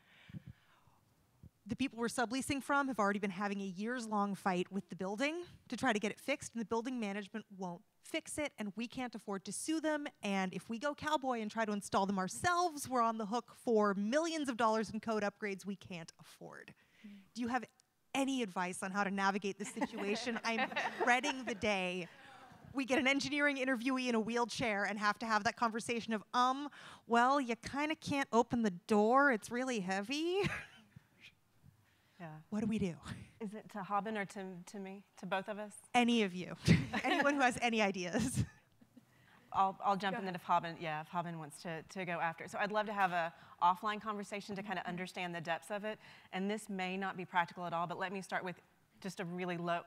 the people we're subleasing from have already been having a years long fight with the building to try to get it fixed, and the building management won't fix it, and we can't afford to sue them. And if we go cowboy and try to install them ourselves, we're on the hook for millions of dollars in code upgrades we can't afford. Mm. Do you have any advice on how to navigate this situation? I'm dreading the day we get an engineering interviewee in a wheelchair and have to have that conversation of, um, well, you kind of can't open the door, it's really heavy. Yeah. What do we do? Is it to Haben or to, to me? To both of us? Any of you. Anyone who has any ideas. I'll, I'll jump in then if Haben, yeah, if Haben wants to, to go after. So I'd love to have a offline conversation to kind of understand the depths of it. And this may not be practical at all, but let me start with just a really low,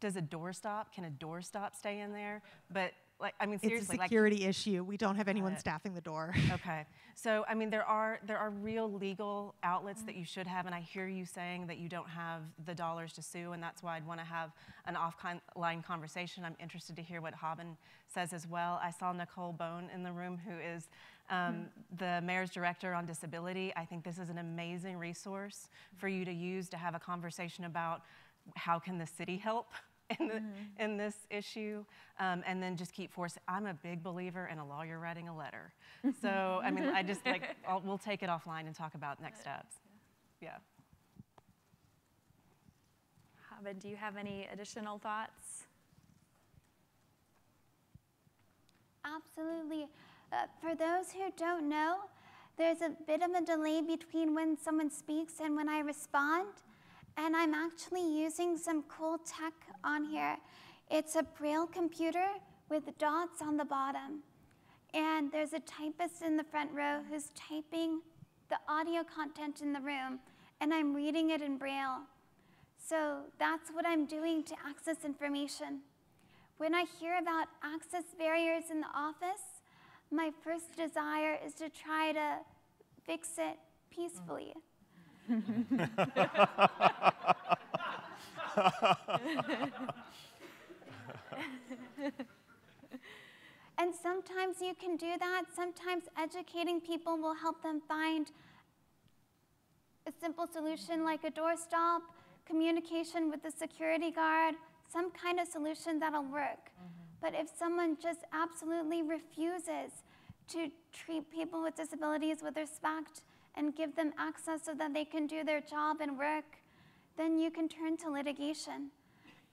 does a doorstop, can a doorstop stay in there? But like I mean seriously, it's a security like, issue. We don't have anyone uh, staffing the door. okay, so I mean there are there are real legal outlets that you should have, and I hear you saying that you don't have the dollars to sue, and that's why I'd want to have an offline conversation. I'm interested to hear what Haben says as well. I saw Nicole Bohn in the room, who is um, mm-hmm. the mayor's director on disability. I think this is an amazing resource for you to use to have a conversation about how can the city help in, the, mm-hmm. in this issue, um, and then just keep forcing. I'm a big believer in a lawyer writing a letter. So, I mean, I just like, I'll, we'll take it offline and talk about next steps. Yeah. Haben, do you have any additional thoughts? Absolutely. Uh, for those who don't know, there's a bit of a delay between when someone speaks and when I respond. And I'm actually using some cool tech on here. It's a braille computer with dots on the bottom. And there's a typist in the front row who's typing the audio content in the room, and I'm reading it in braille. So that's what I'm doing to access information. When I hear about access barriers in the office, my first desire is to try to fix it peacefully. and sometimes you can do that. Sometimes educating people will help them find a simple solution like a doorstop, communication with the security guard, some kind of solution that'll work. Mm-hmm. But if someone just absolutely refuses to treat people with disabilities with respect and give them access so that they can do their job and work, then you can turn to litigation.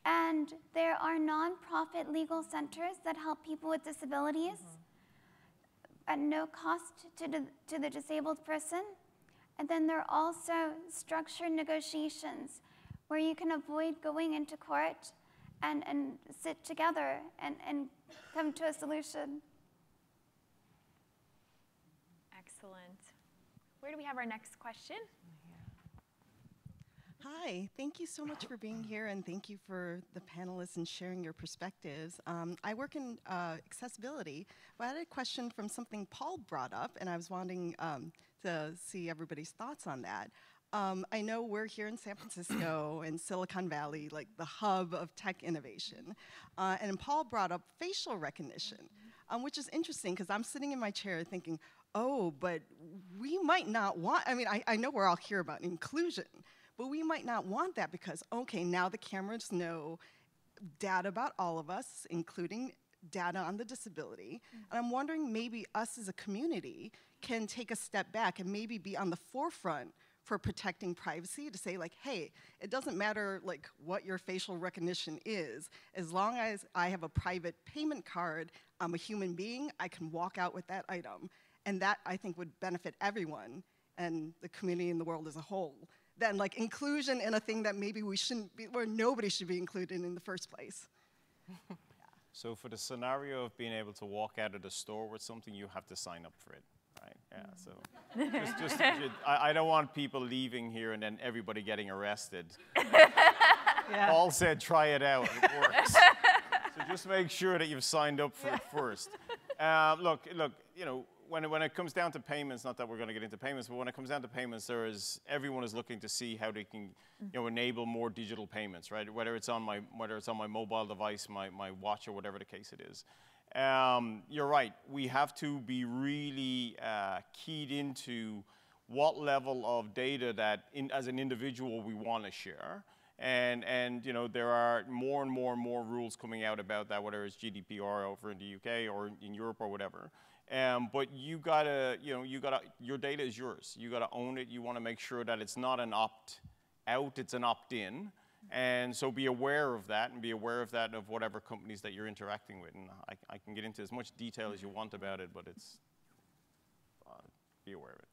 And there are nonprofit legal centers that help people with disabilities mm-hmm. at no cost to the, to the disabled person. And then there are also structured negotiations where you can avoid going into court and, and sit together and, and come to a solution. Excellent. Where do we have our next question? Hi, thank you so much for being here and thank you for the panelists and sharing your perspectives. Um, I work in uh, accessibility, but I had a question from something Paul brought up and I was wanting um, to see everybody's thoughts on that. Um, I know we're here in San Francisco and Silicon Valley, like the hub of tech innovation. Uh, and Paul brought up facial recognition, um, which is interesting because I'm sitting in my chair thinking, oh, but we might not want, I mean, I, I know we're all here about inclusion, but we might not want that because, okay, now the cameras know data about all of us, including data on the disability. Mm-hmm. And I'm wondering maybe us as a community can take a step back and maybe be on the forefront for protecting privacy to say like hey it doesn't matter like what your facial recognition is as long as i have a private payment card i'm a human being i can walk out with that item and that i think would benefit everyone and the community and the world as a whole than like inclusion in a thing that maybe we shouldn't be, where nobody should be included in the first place. yeah. So for the scenario of being able to walk out of the store with something, you have to sign up for it, right? Yeah. So just, just, I, I, don't want people leaving here and then everybody getting arrested. yeah. Paul said, try it out. It works. so just make sure that you've signed up for yeah. it first. Uh, look, look. You know, when it, when it comes down to payments, not that we're going to get into payments, but when it comes down to payments, there is everyone is looking to see how they can, you know, enable more digital payments, right? Whether it's on my whether it's on my mobile device, my, my watch, or whatever the case it is. Um, you're right. We have to be really uh, keyed into what level of data that, in, as an individual, we want to share. And, and you know, there are more and more and more rules coming out about that, whether it's GDPR over in the UK or in Europe or whatever. Um, but you gotta, you know, you gotta, your data is yours. You gotta own it. You wanna make sure that it's not an opt out, it's an opt in. And so be aware of that and be aware of that of whatever companies that you're interacting with. And I, I can get into as much detail as you want about it, but it's, uh, be aware of it.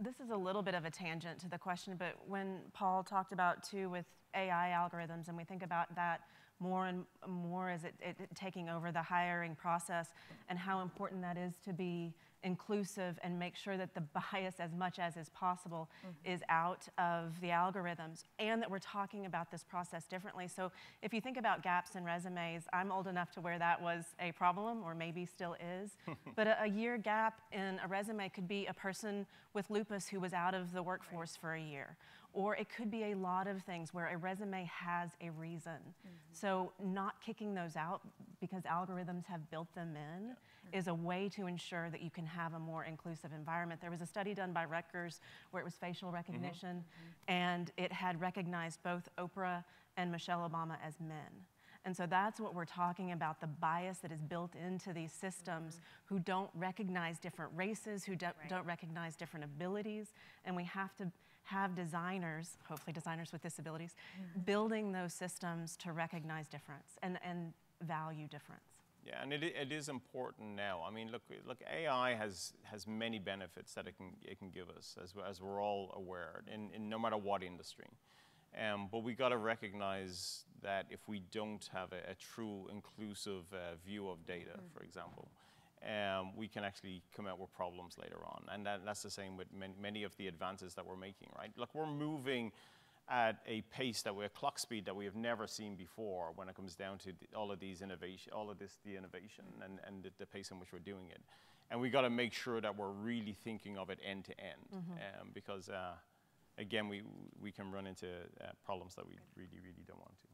This is a little bit of a tangent to the question, but when Paul talked about too with AI algorithms and we think about that more and more as it, it, taking over the hiring process and how important that is to be inclusive and make sure that the bias as much as is possible mm-hmm. is out of the algorithms and that we're talking about this process differently so if you think about gaps in resumes i'm old enough to where that was a problem or maybe still is but a, a, year gap in a resume could be a person with lupus who was out of the workforce right. for a year or it could be a lot of things where a resume has a reason. Mm-hmm. So, not kicking those out because algorithms have built them in mm-hmm. is a way to ensure that you can have a more inclusive environment. There was a study done by Rutgers where it was facial recognition, mm-hmm. and it had recognized both Oprah and Michelle Obama as men. And so that's what we're talking about the bias that is built into these systems mm-hmm. who don't recognize different races, who don't, right. don't recognize different abilities. And we have to have designers, hopefully designers with disabilities, building those systems to recognize difference and, and value difference. Yeah, and it, it is important now. I mean, look, look, AI has, has many benefits that it can, it can give us, as, we- as we're all aware, in, in no matter what industry. Um, but we got to recognize that if we don't have a, a true inclusive uh, view of data, for example, um, we can actually come out with problems later on. And that, that's the same with man, many of the advances that we're making, right? Look, we're moving at a pace that we're clock speed that we have never seen before when it comes down to the, all of these innovation, all of this, the innovation and, and the, the pace in which we're doing it. And we got to make sure that we're really thinking of it end to end, um, because uh, again, we we can run into uh, problems that we really, really don't want to.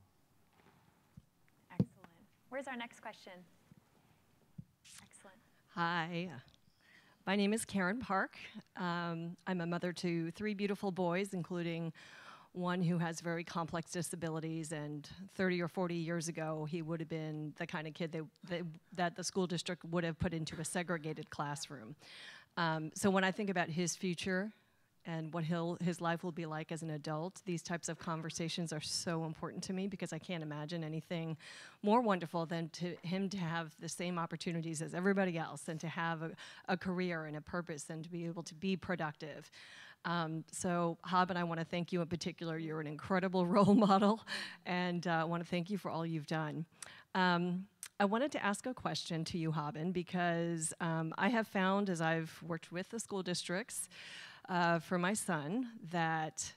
Excellent. Where's our next question? Hi, my name is Karen Park. Um, I'm a mother to three beautiful boys, including one who has very complex disabilities. And 30 or 40 years ago, he would have been the kind of kid that the school district would have put into a segregated classroom. Um, so when I think about his future and what he'll, his life will be like as an adult, these types of conversations are so important to me because I can't imagine anything more wonderful than to him to have the same opportunities as everybody else and to have a, a career and a purpose and to be able to be productive. Um, so, Hob, I want to thank you in particular. You're an incredible role model, and uh, I want to thank you for all you've done. Um, I wanted to ask a question to you, Haben, because um, I have found as I've worked with the school districts uh, for my son that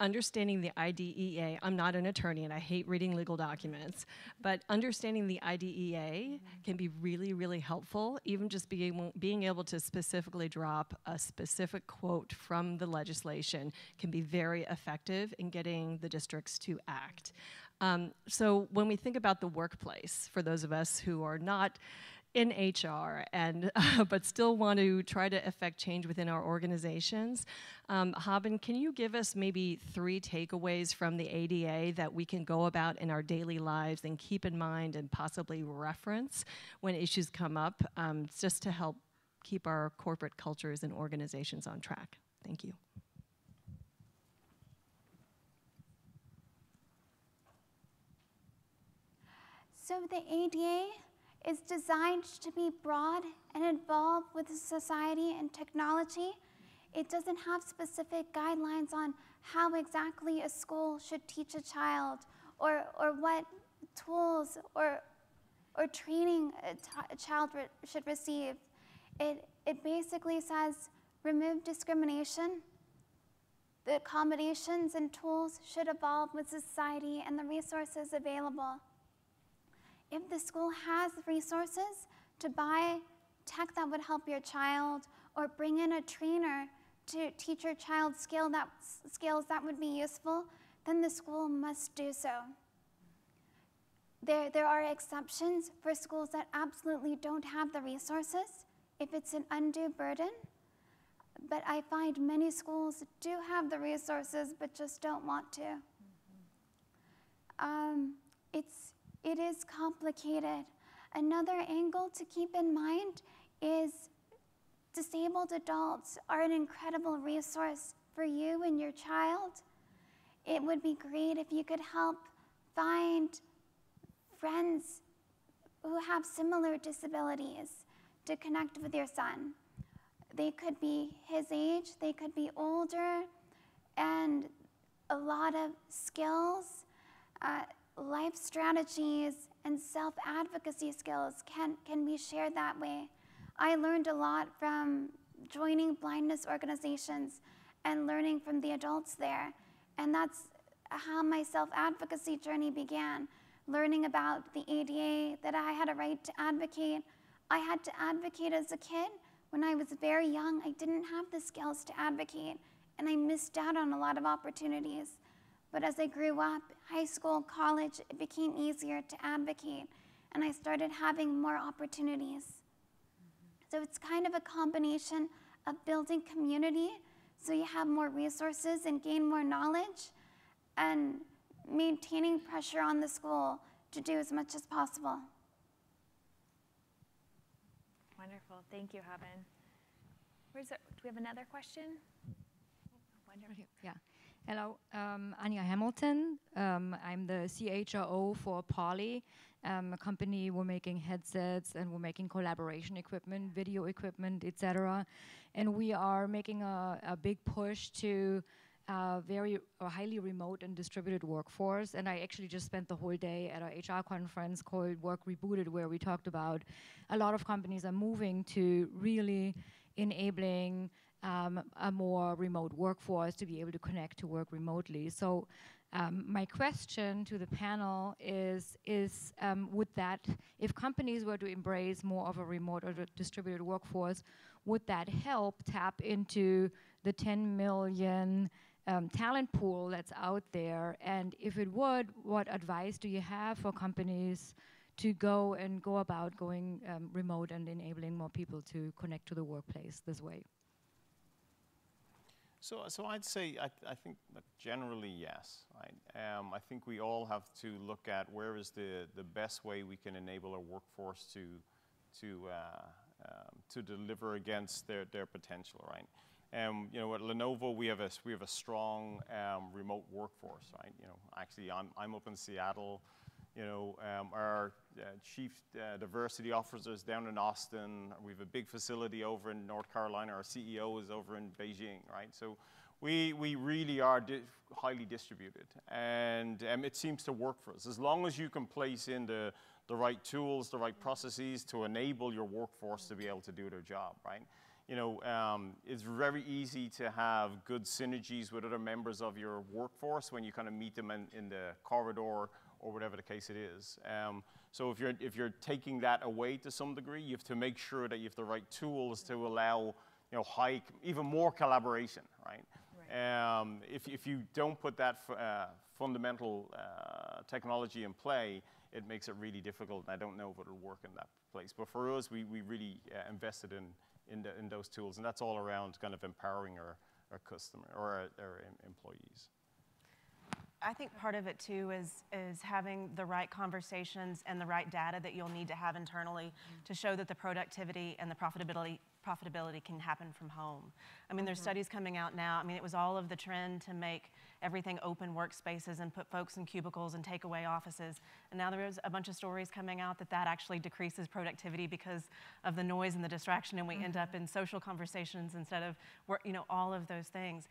understanding the IDEA, I'm not an attorney and I hate reading legal documents, but understanding the IDEA can be really, really helpful. Even just being, being able to specifically drop a specific quote from the legislation can be very effective in getting the districts to act. Um, so when we think about the workplace, for those of us who are not in HR and uh, but still want to try to affect change within our organizations. Um, Haben, can you give us maybe three takeaways from the ADA that we can go about in our daily lives and keep in mind and possibly reference when issues come up, um, just to help keep our corporate cultures and organizations on track? Thank you. So the ADA is designed to be broad and involved with society and technology. It doesn't have specific guidelines on how exactly a school should teach a child or, or what tools or, or training a, child re- should receive. It, it basically says remove discrimination. The accommodations and tools should evolve with society and the resources available if the school has resources to buy tech that would help your child or bring in a trainer to teach your child skill that, skills that would be useful, then the school must do so. There, there are exceptions for schools that absolutely don't have the resources if it's an undue burden. But I find many schools do have the resources but just don't want to. Um, it's, it is complicated. Another angle to keep in mind is disabled adults are an incredible resource for you and your child. It would be great if you could help find friends who have similar disabilities to connect with your son. They could be his age, they could be older, and a lot of skills. Uh, life strategies and self advocacy skills can, can be shared that way. I learned a lot from joining blindness organizations and learning from the adults there. And that's how my self advocacy journey began learning about the ADA, that I had a right to advocate. I had to advocate as a kid. When I was very young, I didn't have the skills to advocate, and I missed out on a lot of opportunities. But as I grew up, high school, college, it became easier to advocate, and I started having more opportunities. So it's kind of a combination of building community so you have more resources and gain more knowledge, and maintaining pressure on the school to do as much as possible. Wonderful. Thank you, Haben. Where's it? Do we have another question? Wonderful. Yeah. Hello, um, Anya Hamilton. Um, I'm the CHRO for Poly, um, a company. We're making headsets and we're making collaboration equipment, video equipment, etc. And we are making a, a big push to a very a highly remote and distributed workforce. And I actually just spent the whole day at our HR conference called Work Rebooted, where we talked about a lot of companies are moving to really enabling um, a more remote workforce to be able to connect to work remotely. So um, my question to the panel is, is um, would that, if companies were to embrace more of a remote or distributed workforce, would that help tap into the 10 million um, talent pool that's out there? And if it would, what advice do you have for companies to go and go about going um, remote and enabling more people to connect to the workplace this way? So, so I'd say I, I think generally yes. Right? Um, I think we all have to look at where is the, the best way we can enable our workforce to to uh, um, to deliver against their, their potential. Right? Um, you know, at Lenovo we have a we have a strong um, remote workforce. Right? You know, actually I'm I'm up in Seattle. You know, um, our uh, chief uh, diversity officers down in Austin. We have a big facility over in North Carolina. Our CEO is over in Beijing, right? So we, we really are di highly distributed, and um, it seems to work for us. As long as you can place in the, the right tools, the right processes to enable your workforce to be able to do their job, right? You know, um, it's very easy to have good synergies with other members of your workforce when you kind of meet them in, in the corridor or whatever the case it is. Um, so if you're, if you're taking that away to some degree, you have to make sure that you have the right tools to allow you know, high, even more collaboration, right? right. Um, if, if you don't put that uh, fundamental uh, technology in play, it makes it really difficult, and I don't know if it'll work in that place. But for us, we, we really uh, invested in, in, the, in those tools, and that's all around kind of empowering our, our customer or our, our employees. I think part of it too is is having the right conversations and the right data that you'll need to have internally mm-hmm. to show that the productivity and the profitability profitability can happen from home. I mean, there's mm-hmm. studies coming out now. I mean, it was all of the trend to make everything open workspaces and put folks in cubicles and take away offices. And now there's a bunch of stories coming out that that actually decreases productivity because of the noise and the distraction, and we mm-hmm. end up mm-hmm. in social conversations instead of, you know, all of those things.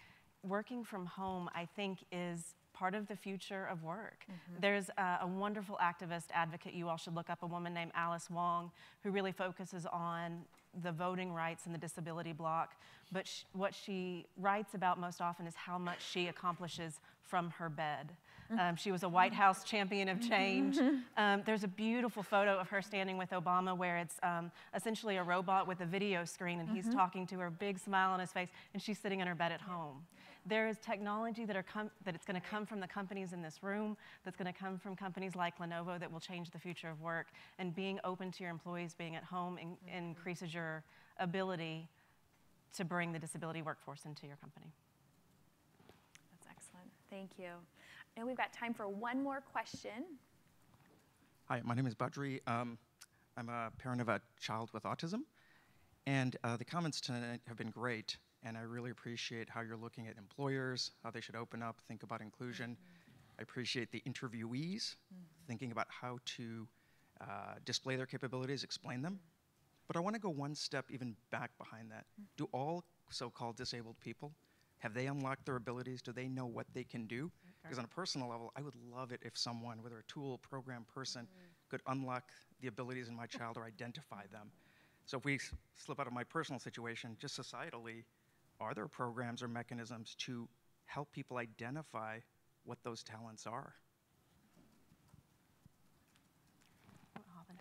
Working from home, I think, is part of the future of work. Mm-hmm. There's a, a, wonderful activist advocate you all should look up, a woman named Alice Wong, who really focuses on the voting rights and the disability block. But sh- what she writes about most often is how much she accomplishes from her bed. Mm-hmm. Um, she was a White House champion of change. Um, there's a beautiful photo of her standing with Obama where it's um, essentially a robot with a video screen, and he's mm-hmm. talking to her, big smile on his face, and she's sitting in her bed at home. There is technology that, are com- that it's going to come from the companies in this room, that's going to come from companies like Lenovo that will change the future of work. And being open to your employees being at home in- mm-hmm. increases your ability to bring the disability workforce into your company. That's excellent. Thank you. And we've got time for one more question. Hi, my name is Badri. Um, I'm a parent of a child with autism. And uh, the comments tonight have been great and I really appreciate how you're looking at employers, how they should open up, think about inclusion. Mm-hmm. I appreciate the interviewees mm-hmm. thinking about how to uh, display their capabilities, explain them. But I want to go one step even back behind that. Mm-hmm. Do all so called disabled people have they unlocked their abilities? Do they know what they can do? Because on a personal level, I would love it if someone, whether a tool, program, person, mm-hmm. could unlock the abilities in my child or identify them. So if we slip out of my personal situation, just societally, are there programs or mechanisms to help people identify what those talents are?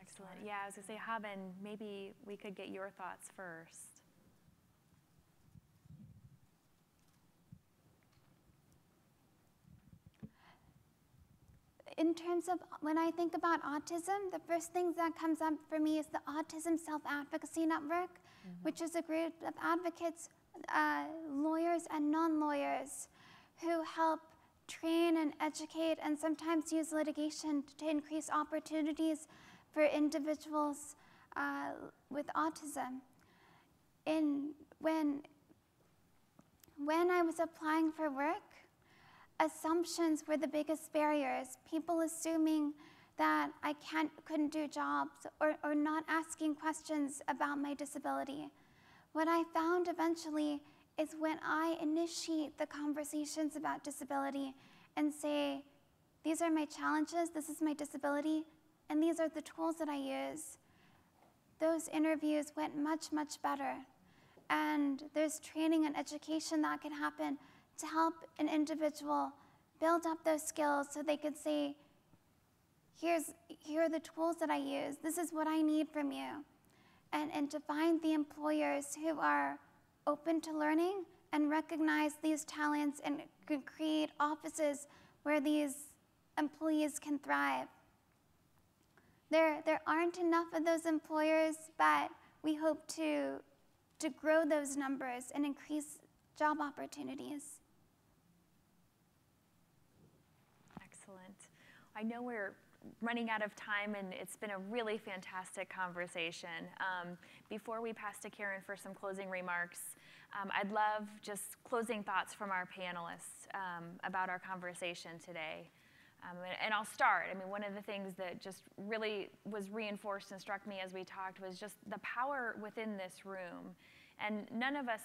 Excellent. Yeah, I was going to say, Haben, maybe we could get your thoughts first. in terms of when I think about autism, the first thing that comes up for me is the Autism Self Advocacy Network, mm-hmm. which is a group of advocates uh, lawyers and non lawyers who help train and educate and sometimes use litigation to increase opportunities for individuals uh, with autism. In, when, when I was applying for work, assumptions were the biggest barriers. People assuming that I can't, couldn't do jobs or, or not asking questions about my disability. What I found eventually is when I initiate the conversations about disability and say, these are my challenges, this is my disability, and these are the tools that I use, those interviews went much, much better. And there's training and education that can happen to help an individual build up those skills so they can say, here's, here are the tools that I use. This is what I need from you. And, and to find the employers who are open to learning and recognize these talents and can create offices where these employees can thrive. There, there aren't enough of those employers, but we hope to, to grow those numbers and increase job opportunities. Excellent. I know we're running out of time, and it's been a really fantastic conversation. Um, before we pass to Karen for some closing remarks, um, I'd love just closing thoughts from our panelists um, about our conversation today. Um, and, and, I'll start. I mean, one of the things that just really was reinforced and struck me as we talked was just the power within this room. And none of us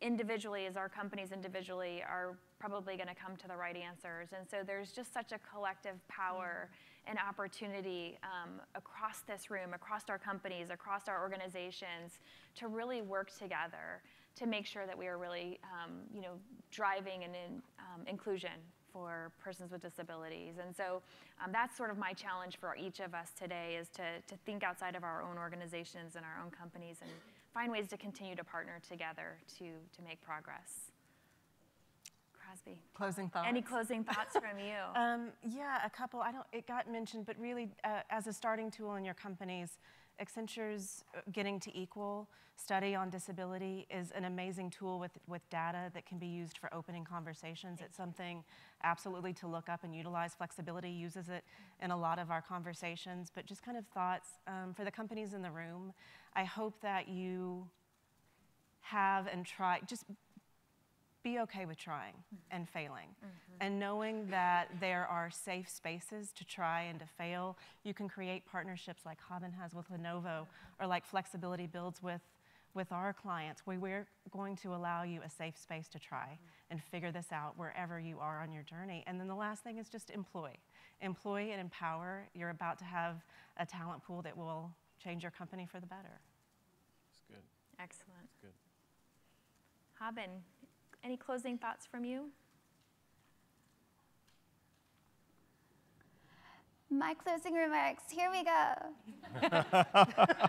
individually, as our companies individually, are probably going to come to the right answers. And so there's just such a collective power and opportunity um, across this room, across our companies, across our organizations, to really work together to make sure that we are really, um, you know, driving an in, um, inclusion for persons with disabilities. And so um, that's sort of my challenge for each of us today is to, to think outside of our own organizations and our own companies and find ways to continue to partner together to, to make progress. Crosby. Closing thoughts. Any closing thoughts from you? Um, yeah, a couple. I don't. It got mentioned, but really, uh, as a starting tool in your companies, Accenture's uh, Getting to Equal study on disability is an amazing tool with, with data that can be used for opening conversations. It's something absolutely to look up and utilize. Flexability uses it in a lot of our conversations, but just kind of thoughts um, for the companies in the room. I hope that you have and try, just be okay with trying mm-hmm. and failing mm-hmm. and knowing that there are safe spaces to try and to fail. You can create partnerships like Haben has with Lenovo or like Flexability builds with, with our clients where we're going to allow you a safe space to try mm-hmm. and figure this out wherever you are on your journey. And then the last thing is just employ. Employ and empower. You're about to have a talent pool that will change your company for the better. That's good. Excellent. That's good. Haben, any closing thoughts from you? My closing remarks. Here we go.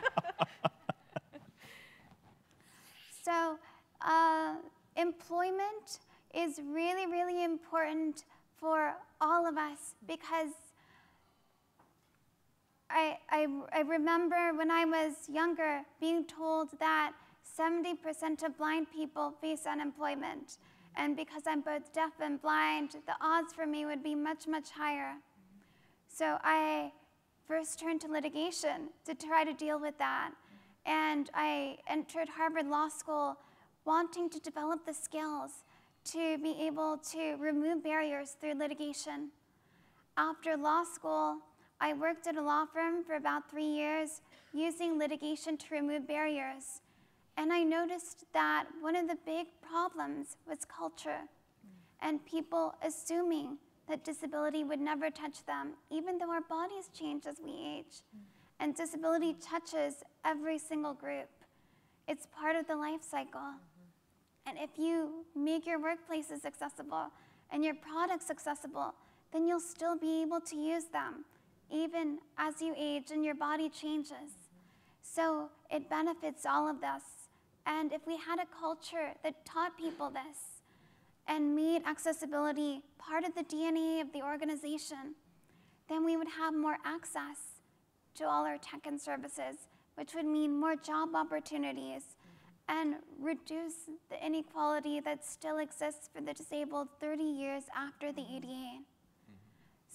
so, uh, employment is really, really important for all of us because I, I, I remember when I was younger being told that 70% of blind people face unemployment. And because I'm both deaf and blind, the odds for me would be much, much higher. So I first turned to litigation to try to deal with that. And I entered Harvard Law School wanting to develop the skills to be able to remove barriers through litigation. After law school, I worked at a law firm for about three years using litigation to remove barriers. And I noticed that one of the big problems was culture and people assuming that disability would never touch them, even though our bodies change as we age. And disability touches every single group. It's part of the life cycle. And if you make your workplaces accessible and your products accessible, then you'll still be able to use them, even as you age and your body changes. So it benefits all of us and if we had a culture that taught people this and made accessibility part of the DNA of the organization, then we would have more access to all our tech and services, which would mean more job opportunities and reduce the inequality that still exists for the disabled 30 years after the ADA.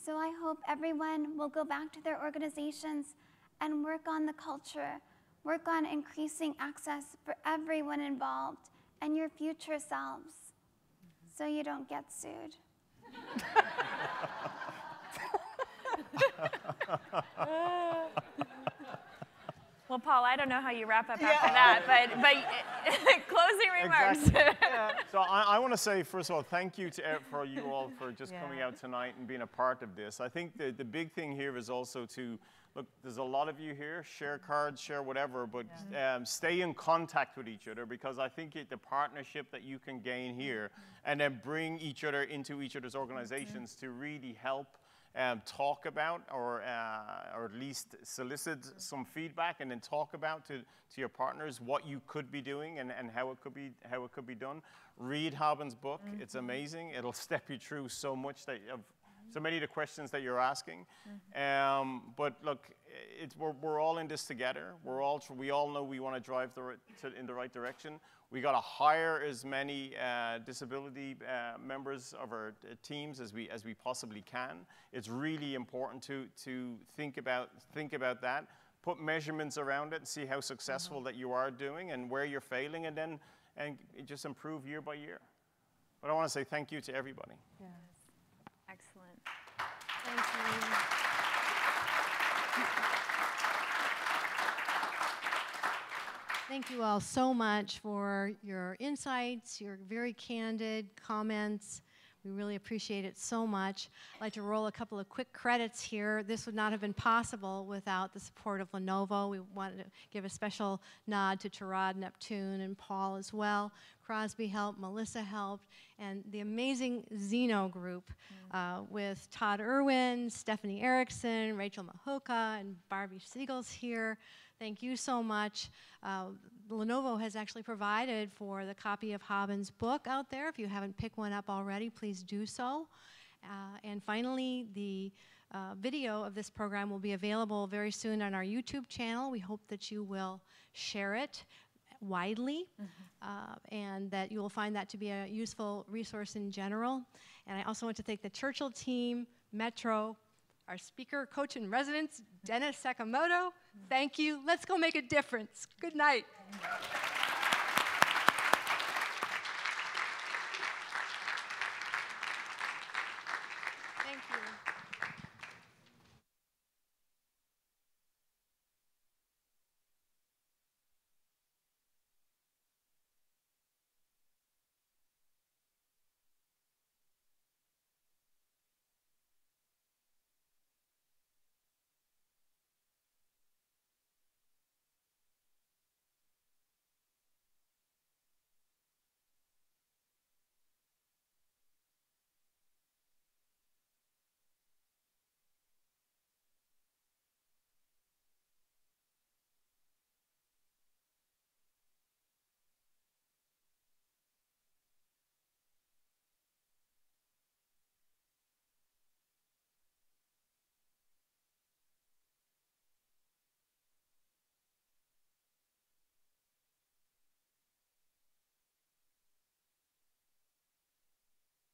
So I hope everyone will go back to their organizations and work on the culture work on increasing access for everyone involved and your future selves. so you don't get sued. Well, Paul, I don't know how you wrap up after that, but, but closing remarks. Exactly. So I, I want to say, first of all, thank you to, for you all for just coming out tonight and being a part of this. I think the, the big thing here is also to, look, there's a lot of you here, share cards, share whatever, but um, stay in contact with each other because I think it, the partnership that you can gain here and then bring each other into each other's organizations to really help um, talk about or, uh, or at least solicit some feedback and then talk about to, to your partners what you could be doing and, and how, it could be, how it could be done. Read Haben's book. It's amazing. It'll step you through so much that of so many of the questions that you're asking. Um, but look, it's, we're, we're all in this together. We're all, tr- we all know we want to drive the, to, in the right direction. We got to hire as many uh, disability uh, members of our uh, teams as we, as we possibly can. It's really important to, to think, about, think about that. Put measurements around it and see how successful that you are doing and where you're failing, and then and just improve year by year. But I want to say thank you to everybody. Excellent. Thank you. Thank you all so much for your insights, your very candid comments. We really appreciate it so much. I'd like to roll a couple of quick credits here. This would not have been possible without the support of Lenovo. We wanted to give a special nod to Tarad, Neptune, and Paul as well. Crosby helped, Melissa helped, and the amazing Zeno group uh, with Todd Irwin, Stephanie Erickson, Rachel Mahoka, and Barbie Siegel's here. Thank you so much. Uh, Lenovo has actually provided for the copy of Haben's book out there. If you haven't picked one up already, please do so. Uh, and finally, the uh, video of this program will be available very soon on our YouTube channel. We hope that you will share it widely uh, and that you will find that to be a useful resource in general. And I also want to thank the Churchill team, Metro, our speaker, coach in residence, Dennis Sakamoto. Thank you. Let's go make a difference. Good night.